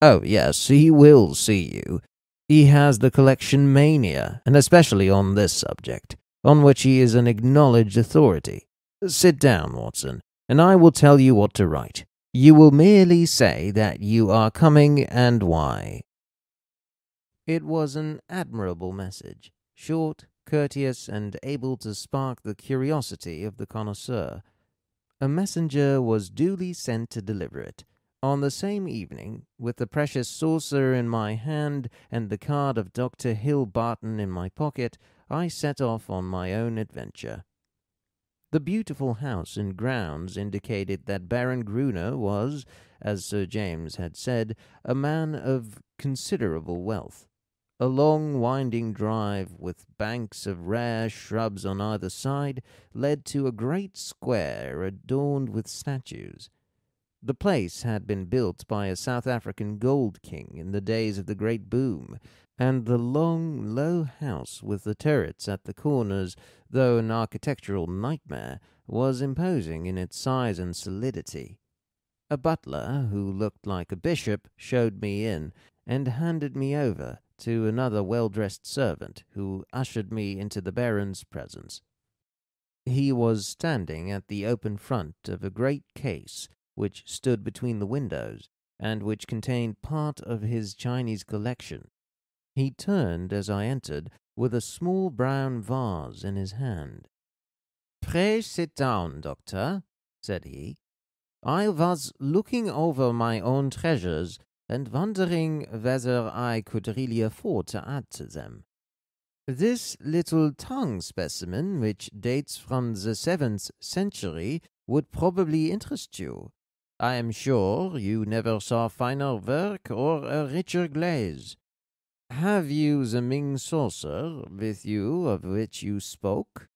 Oh, yes, he will see you. He has the collection mania, and especially on this subject, on which he is an acknowledged authority. Sit down, Watson, and I will tell you what to write. You will merely say that you are coming and why. It was an admirable message, short, courteous, and able to spark the curiosity of the connoisseur. A messenger was duly sent to deliver it, on the same evening, with the precious saucer in my hand and the card of Dr. Hill Barton in my pocket, I set off on my own adventure. The beautiful house and grounds indicated that Baron Gruner was, as Sir James had said, a man of considerable wealth. A long winding drive, with banks of rare shrubs on either side, led to a great square adorned with statues. The place had been built by a South African gold king in the days of the great boom, and the long, low house with the turrets at the corners, though an architectural nightmare, was imposing in its size and solidity. A butler, who looked like a bishop, showed me in, and handed me over to another well dressed servant, who ushered me into the Baron's presence. He was standing at the open front of a great case which stood between the windows, and which contained part of his Chinese collection. He turned as I entered, with a small brown vase in his hand. Pray sit down, doctor, said he. I was looking over my own treasures and wondering whether I could really afford to add to them. This little Tang specimen, which dates from the seventh century, would probably interest you. I am sure you never saw finer work or a richer glaze. Have you the Ming saucer with you of which you spoke?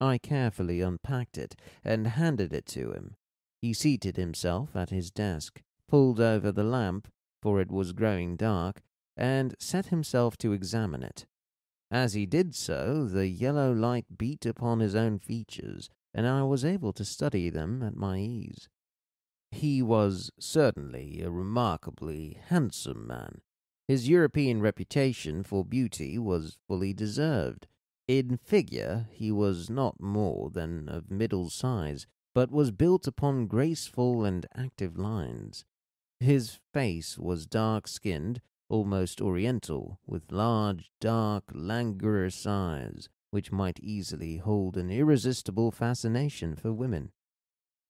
I carefully unpacked it and handed it to him. He seated himself at his desk, pulled over the lamp, for it was growing dark, and set himself to examine it. As he did so, the yellow light beat upon his own features, and I was able to study them at my ease. He was certainly a remarkably handsome man. His European reputation for beauty was fully deserved. In figure, he was not more than of middle size, but was built upon graceful and active lines. His face was dark skinned, almost oriental, with large, dark, languorous eyes, which might easily hold an irresistible fascination for women.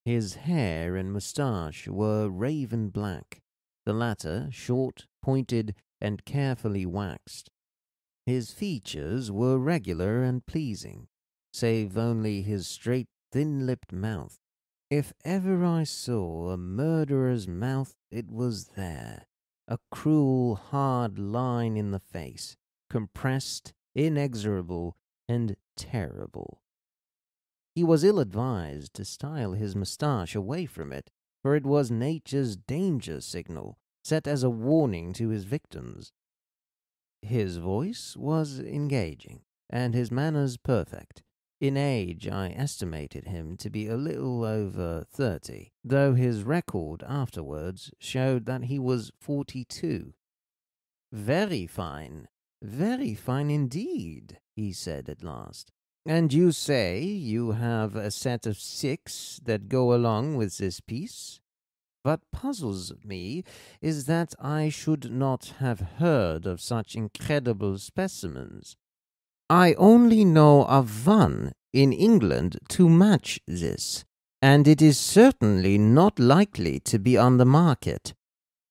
His hair and moustache were raven black, the latter short, pointed, and carefully waxed. His features were regular and pleasing, save only his straight, thin lipped mouth. If ever I saw a murderer's mouth, it was there, a cruel, hard line in the face, compressed, inexorable, and terrible. He was ill advised to style his moustache away from it, for it was nature's danger signal, set as a warning to his victims. His voice was engaging, and his manners perfect. In age, I estimated him to be a little over thirty, though his record afterwards showed that he was forty two. Very fine, very fine indeed, he said at last. And you say you have a set of six that go along with this piece? What puzzles me is that I should not have heard of such incredible specimens. I only know of one in England to match this, and it is certainly not likely to be on the market.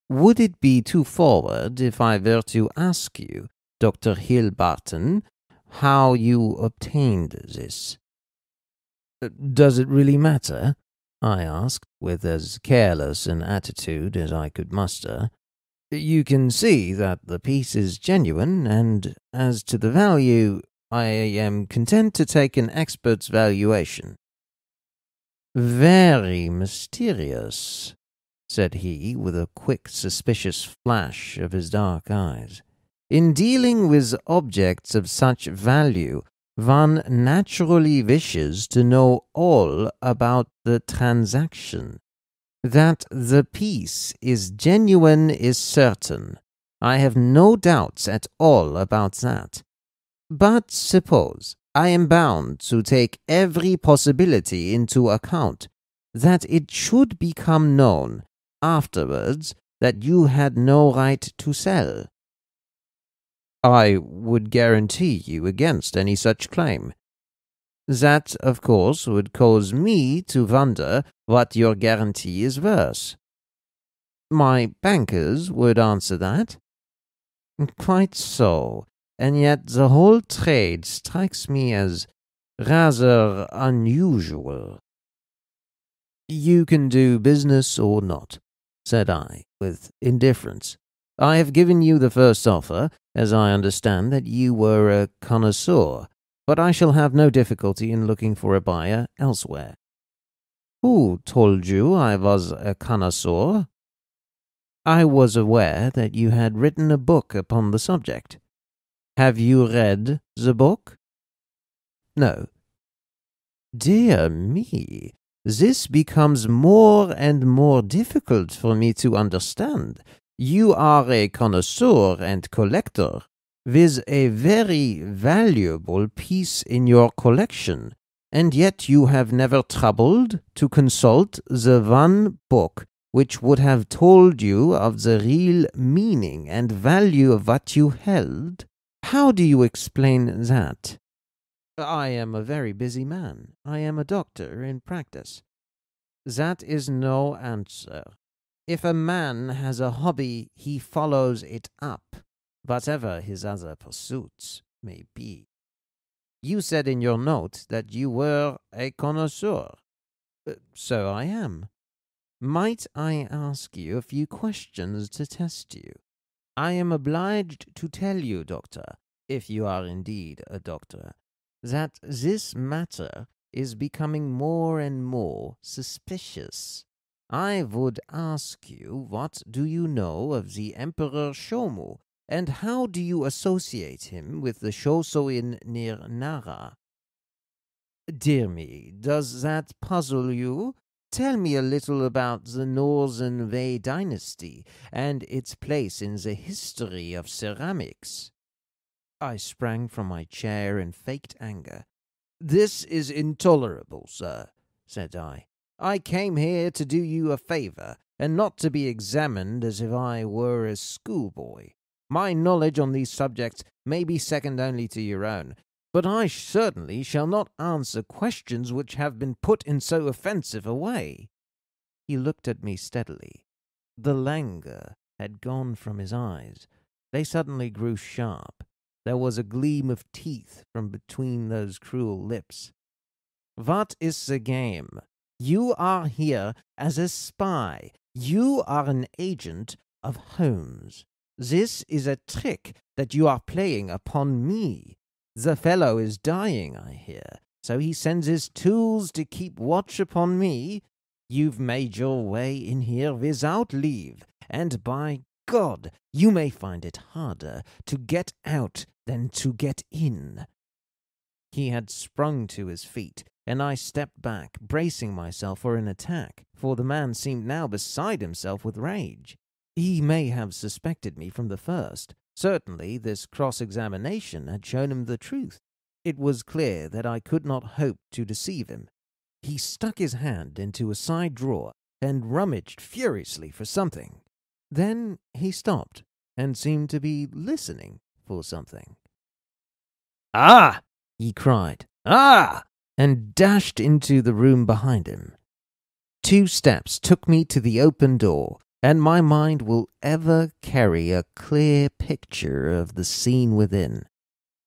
Would it be too forward if I were to ask you, Dr. Hill Barton, how you obtained this? Uh, does it really matter? I asked, with as careless an attitude as I could muster. You can see that the piece is genuine, and as to the value, I am content to take an expert's valuation. Very mysterious, said he, with a quick, suspicious flash of his dark eyes. In dealing with objects of such value, one naturally wishes to know all about the transaction. That the piece is genuine is certain. I have no doubts at all about that. But suppose I am bound to take every possibility into account, that it should become known afterwards that you had no right to sell. I would guarantee you against any such claim. That, of course, would cause me to wonder what your guarantee is worth. My bankers would answer that. Quite so, and yet the whole trade strikes me as rather unusual. You can do business or not, said I, with indifference. I have given you the first offer, as I understand that you were a connoisseur, but I shall have no difficulty in looking for a buyer elsewhere. Who told you I was a connoisseur? I was aware that you had written a book upon the subject. Have you read the book? No. Dear me, this becomes more and more difficult for me to understand, you are a connoisseur and collector with a very valuable piece in your collection, and yet you have never troubled to consult the one book which would have told you of the real meaning and value of what you held. How do you explain that? I am a very busy man. I am a doctor in practice. That is no answer. If a man has a hobby, he follows it up, whatever his other pursuits may be. You said in your note that you were a connoisseur. Uh, so I am. Might I ask you a few questions to test you? I am obliged to tell you, doctor, if you are indeed a doctor, that this matter is becoming more and more suspicious. I would ask you, what do you know of the Emperor Shomu, and how do you associate him with the Shosoin near Nara? Dear me, does that puzzle you? Tell me a little about the Northern Wei dynasty and its place in the history of ceramics. I sprang from my chair in faked anger. This is intolerable, sir, said I. I came here to do you a favor, and not to be examined as if I were a schoolboy. My knowledge on these subjects may be second only to your own, but I certainly shall not answer questions which have been put in so offensive a way. He looked at me steadily. The languor had gone from his eyes. They suddenly grew sharp. There was a gleam of teeth from between those cruel lips. What is the game? You are here as a spy. You are an agent of Holmes. This is a trick that you are playing upon me. The fellow is dying, I hear, so he sends his tools to keep watch upon me. You've made your way in here without leave, and by God, you may find it harder to get out than to get in. He had sprung to his feet, and I stepped back, bracing myself for an attack, for the man seemed now beside himself with rage. He may have suspected me from the first, Certainly, this cross examination had shown him the truth. It was clear that I could not hope to deceive him. He stuck his hand into a side drawer and rummaged furiously for something. Then he stopped and seemed to be listening for something. Ah! he cried. Ah! and dashed into the room behind him. Two steps took me to the open door, and my mind will ever carry a clear picture of the scene within.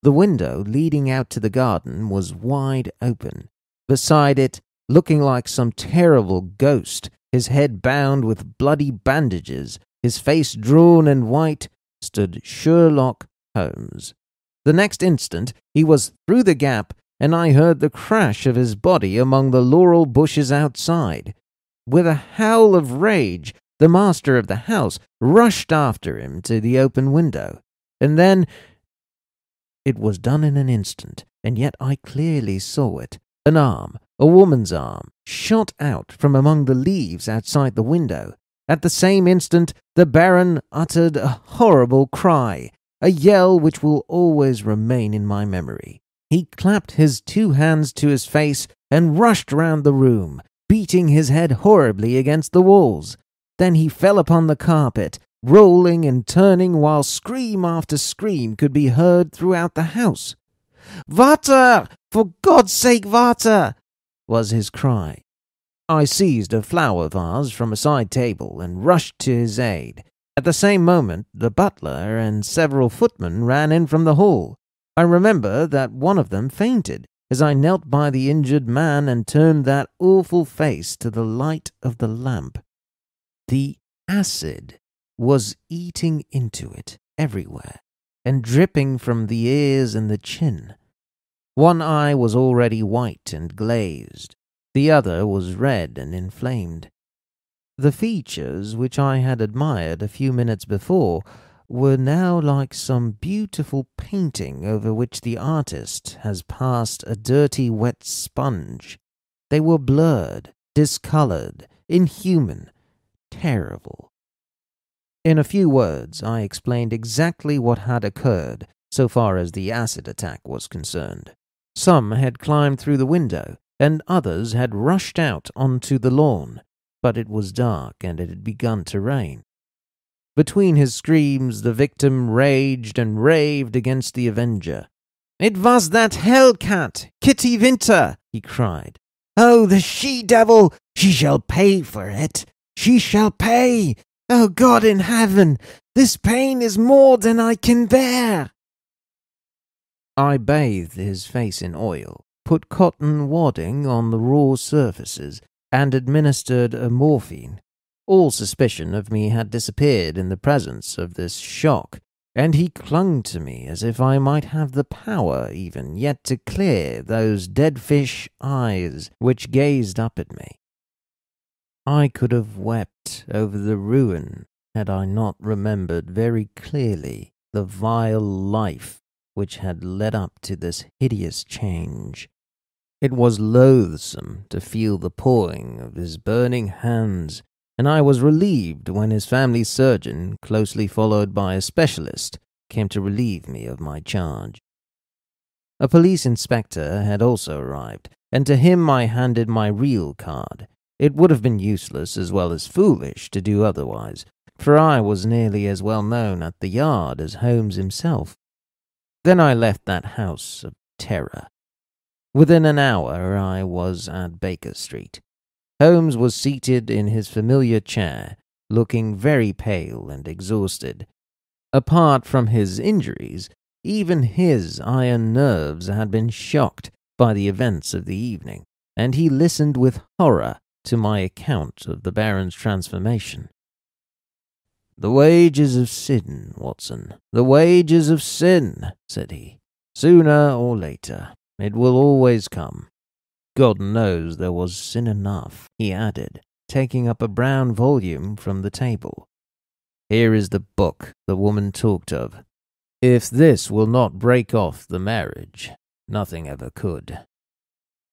The window leading out to the garden was wide open. Beside it, looking like some terrible ghost, his head bound with bloody bandages, his face drawn and white, stood Sherlock Holmes. The next instant he was through the gap, and I heard the crash of his body among the laurel bushes outside. With a howl of rage, the master of the house rushed after him to the open window, and then it was done in an instant, and yet I clearly saw it. An arm, a woman's arm, shot out from among the leaves outside the window. At the same instant, the Baron uttered a horrible cry, a yell which will always remain in my memory. He clapped his two hands to his face and rushed round the room, beating his head horribly against the walls. Then he fell upon the carpet, rolling and turning while scream after scream could be heard throughout the house. Water! For God's sake, water! was his cry. I seized a flower vase from a side table and rushed to his aid. At the same moment, the butler and several footmen ran in from the hall. I remember that one of them fainted as I knelt by the injured man and turned that awful face to the light of the lamp. The acid was eating into it everywhere and dripping from the ears and the chin. One eye was already white and glazed, the other was red and inflamed. The features which I had admired a few minutes before were now like some beautiful painting over which the artist has passed a dirty wet sponge. They were blurred, discolored, inhuman, terrible. In a few words, I explained exactly what had occurred so far as the acid attack was concerned. Some had climbed through the window, and others had rushed out onto the lawn, but it was dark and it had begun to rain. Between his screams, the victim raged and raved against the avenger. It was that hell cat, Kitty Winter, he cried. Oh, the she devil! She shall pay for it! She shall pay! Oh God in heaven! This pain is more than I can bear! I bathed his face in oil, put cotton wadding on the raw surfaces, and administered a morphine. All suspicion of me had disappeared in the presence of this shock, and he clung to me as if I might have the power even yet to clear those dead fish eyes which gazed up at me. I could have wept over the ruin had I not remembered very clearly the vile life which had led up to this hideous change. It was loathsome to feel the pawing of his burning hands, and I was relieved when his family surgeon, closely followed by a specialist, came to relieve me of my charge. A police inspector had also arrived, and to him I handed my real card. It would have been useless as well as foolish to do otherwise, for I was nearly as well known at the yard as Holmes himself. Then I left that house of terror. Within an hour I was at Baker Street. Holmes was seated in his familiar chair, looking very pale and exhausted. Apart from his injuries, even his iron nerves had been shocked by the events of the evening, and he listened with horror to my account of the Baron's transformation. The wages of sin, Watson, the wages of sin, said he. Sooner or later, it will always come. God knows there was sin enough, he added, taking up a brown volume from the table. Here is the book the woman talked of. If this will not break off the marriage, nothing ever could.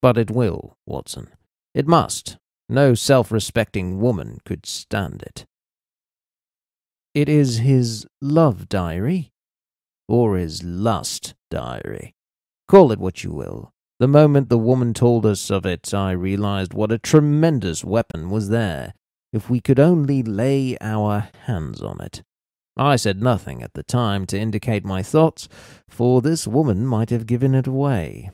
But it will, Watson. It must. No self respecting woman could stand it. It is his love diary, or his lust diary. Call it what you will. The moment the woman told us of it, I realized what a tremendous weapon was there, if we could only lay our hands on it. I said nothing at the time to indicate my thoughts, for this woman might have given it away.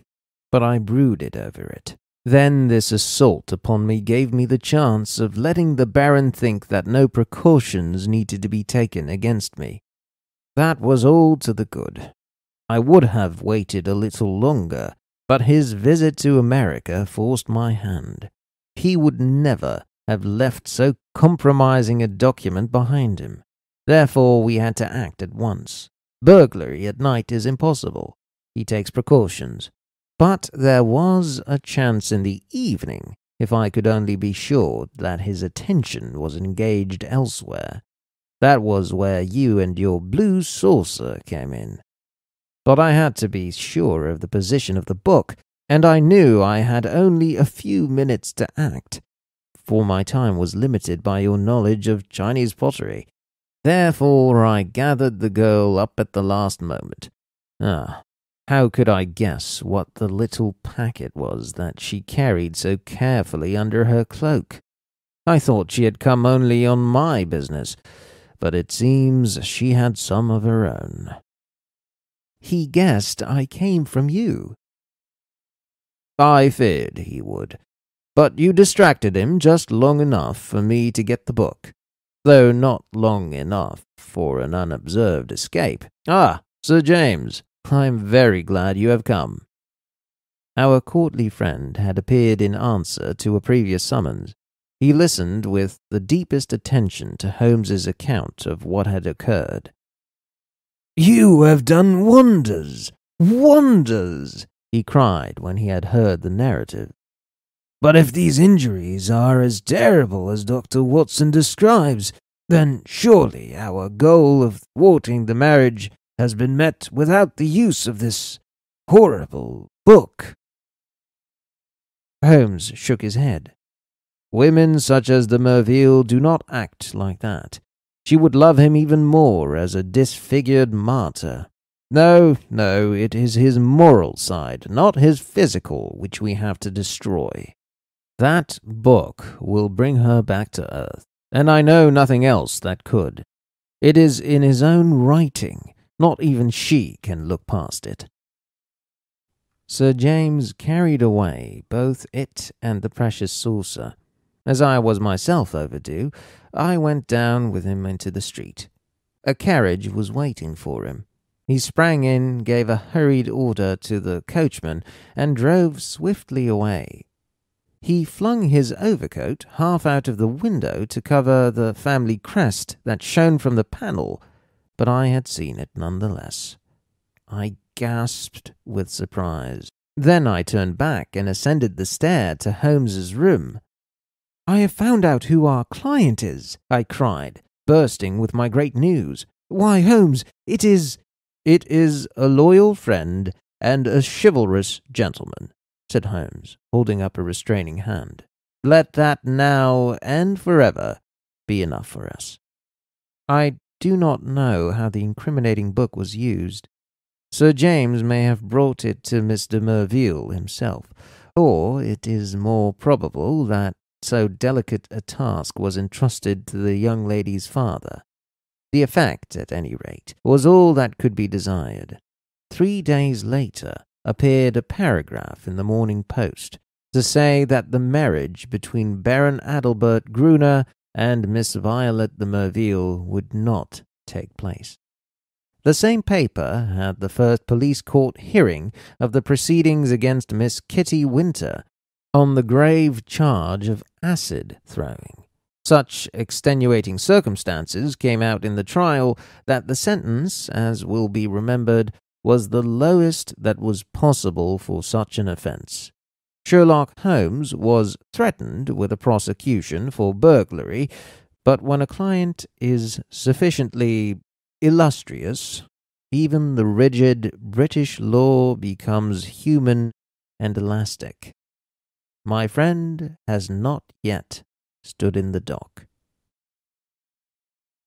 But I brooded over it. Then this assault upon me gave me the chance of letting the Baron think that no precautions needed to be taken against me. That was all to the good. I would have waited a little longer but his visit to America forced my hand. He would never have left so compromising a document behind him. Therefore, we had to act at once. Burglary at night is impossible. He takes precautions. But there was a chance in the evening if I could only be sure that his attention was engaged elsewhere. That was where you and your blue saucer came in. But I had to be sure of the position of the book, and I knew I had only a few minutes to act, for my time was limited by your knowledge of Chinese pottery. Therefore, I gathered the girl up at the last moment. Ah, how could I guess what the little packet was that she carried so carefully under her cloak? I thought she had come only on my business, but it seems she had some of her own. He guessed I came from you. I feared he would, but you distracted him just long enough for me to get the book, though not long enough for an unobserved escape. Ah, Sir James, I am very glad you have come. Our courtly friend had appeared in answer to a previous summons. He listened with the deepest attention to Holmes's account of what had occurred. You have done wonders, wonders, he cried when he had heard the narrative. But if these injuries are as terrible as Dr. Watson describes, then surely our goal of thwarting the marriage has been met without the use of this horrible book. Holmes shook his head. Women such as De Merville do not act like that. She would love him even more as a disfigured martyr. No, no, it is his moral side, not his physical, which we have to destroy. That book will bring her back to earth, and I know nothing else that could. It is in his own writing. Not even she can look past it. Sir James carried away both it and the precious saucer. As I was myself overdue, I went down with him into the street. A carriage was waiting for him. He sprang in, gave a hurried order to the coachman, and drove swiftly away. He flung his overcoat half out of the window to cover the family crest that shone from the panel, but I had seen it none the less. I gasped with surprise. Then I turned back and ascended the stair to Holmes's room. I have found out who our client is, I cried, bursting with my great news. Why, Holmes, it is. It is a loyal friend and a chivalrous gentleman, said Holmes, holding up a restraining hand. Let that now and forever be enough for us. I do not know how the incriminating book was used. Sir James may have brought it to Mr. Merville himself, or it is more probable that so delicate a task was entrusted to the young lady's father. The effect, at any rate, was all that could be desired. Three days later appeared a paragraph in the Morning Post to say that the marriage between Baron Adelbert Gruner and Miss Violet de Merville would not take place. The same paper had the first police court hearing of the proceedings against Miss Kitty Winter on the grave charge of acid throwing. Such extenuating circumstances came out in the trial that the sentence, as will be remembered, was the lowest that was possible for such an offence. Sherlock Holmes was threatened with a prosecution for burglary, but when a client is sufficiently illustrious, even the rigid British law becomes human and elastic. My friend has not yet stood in the dock.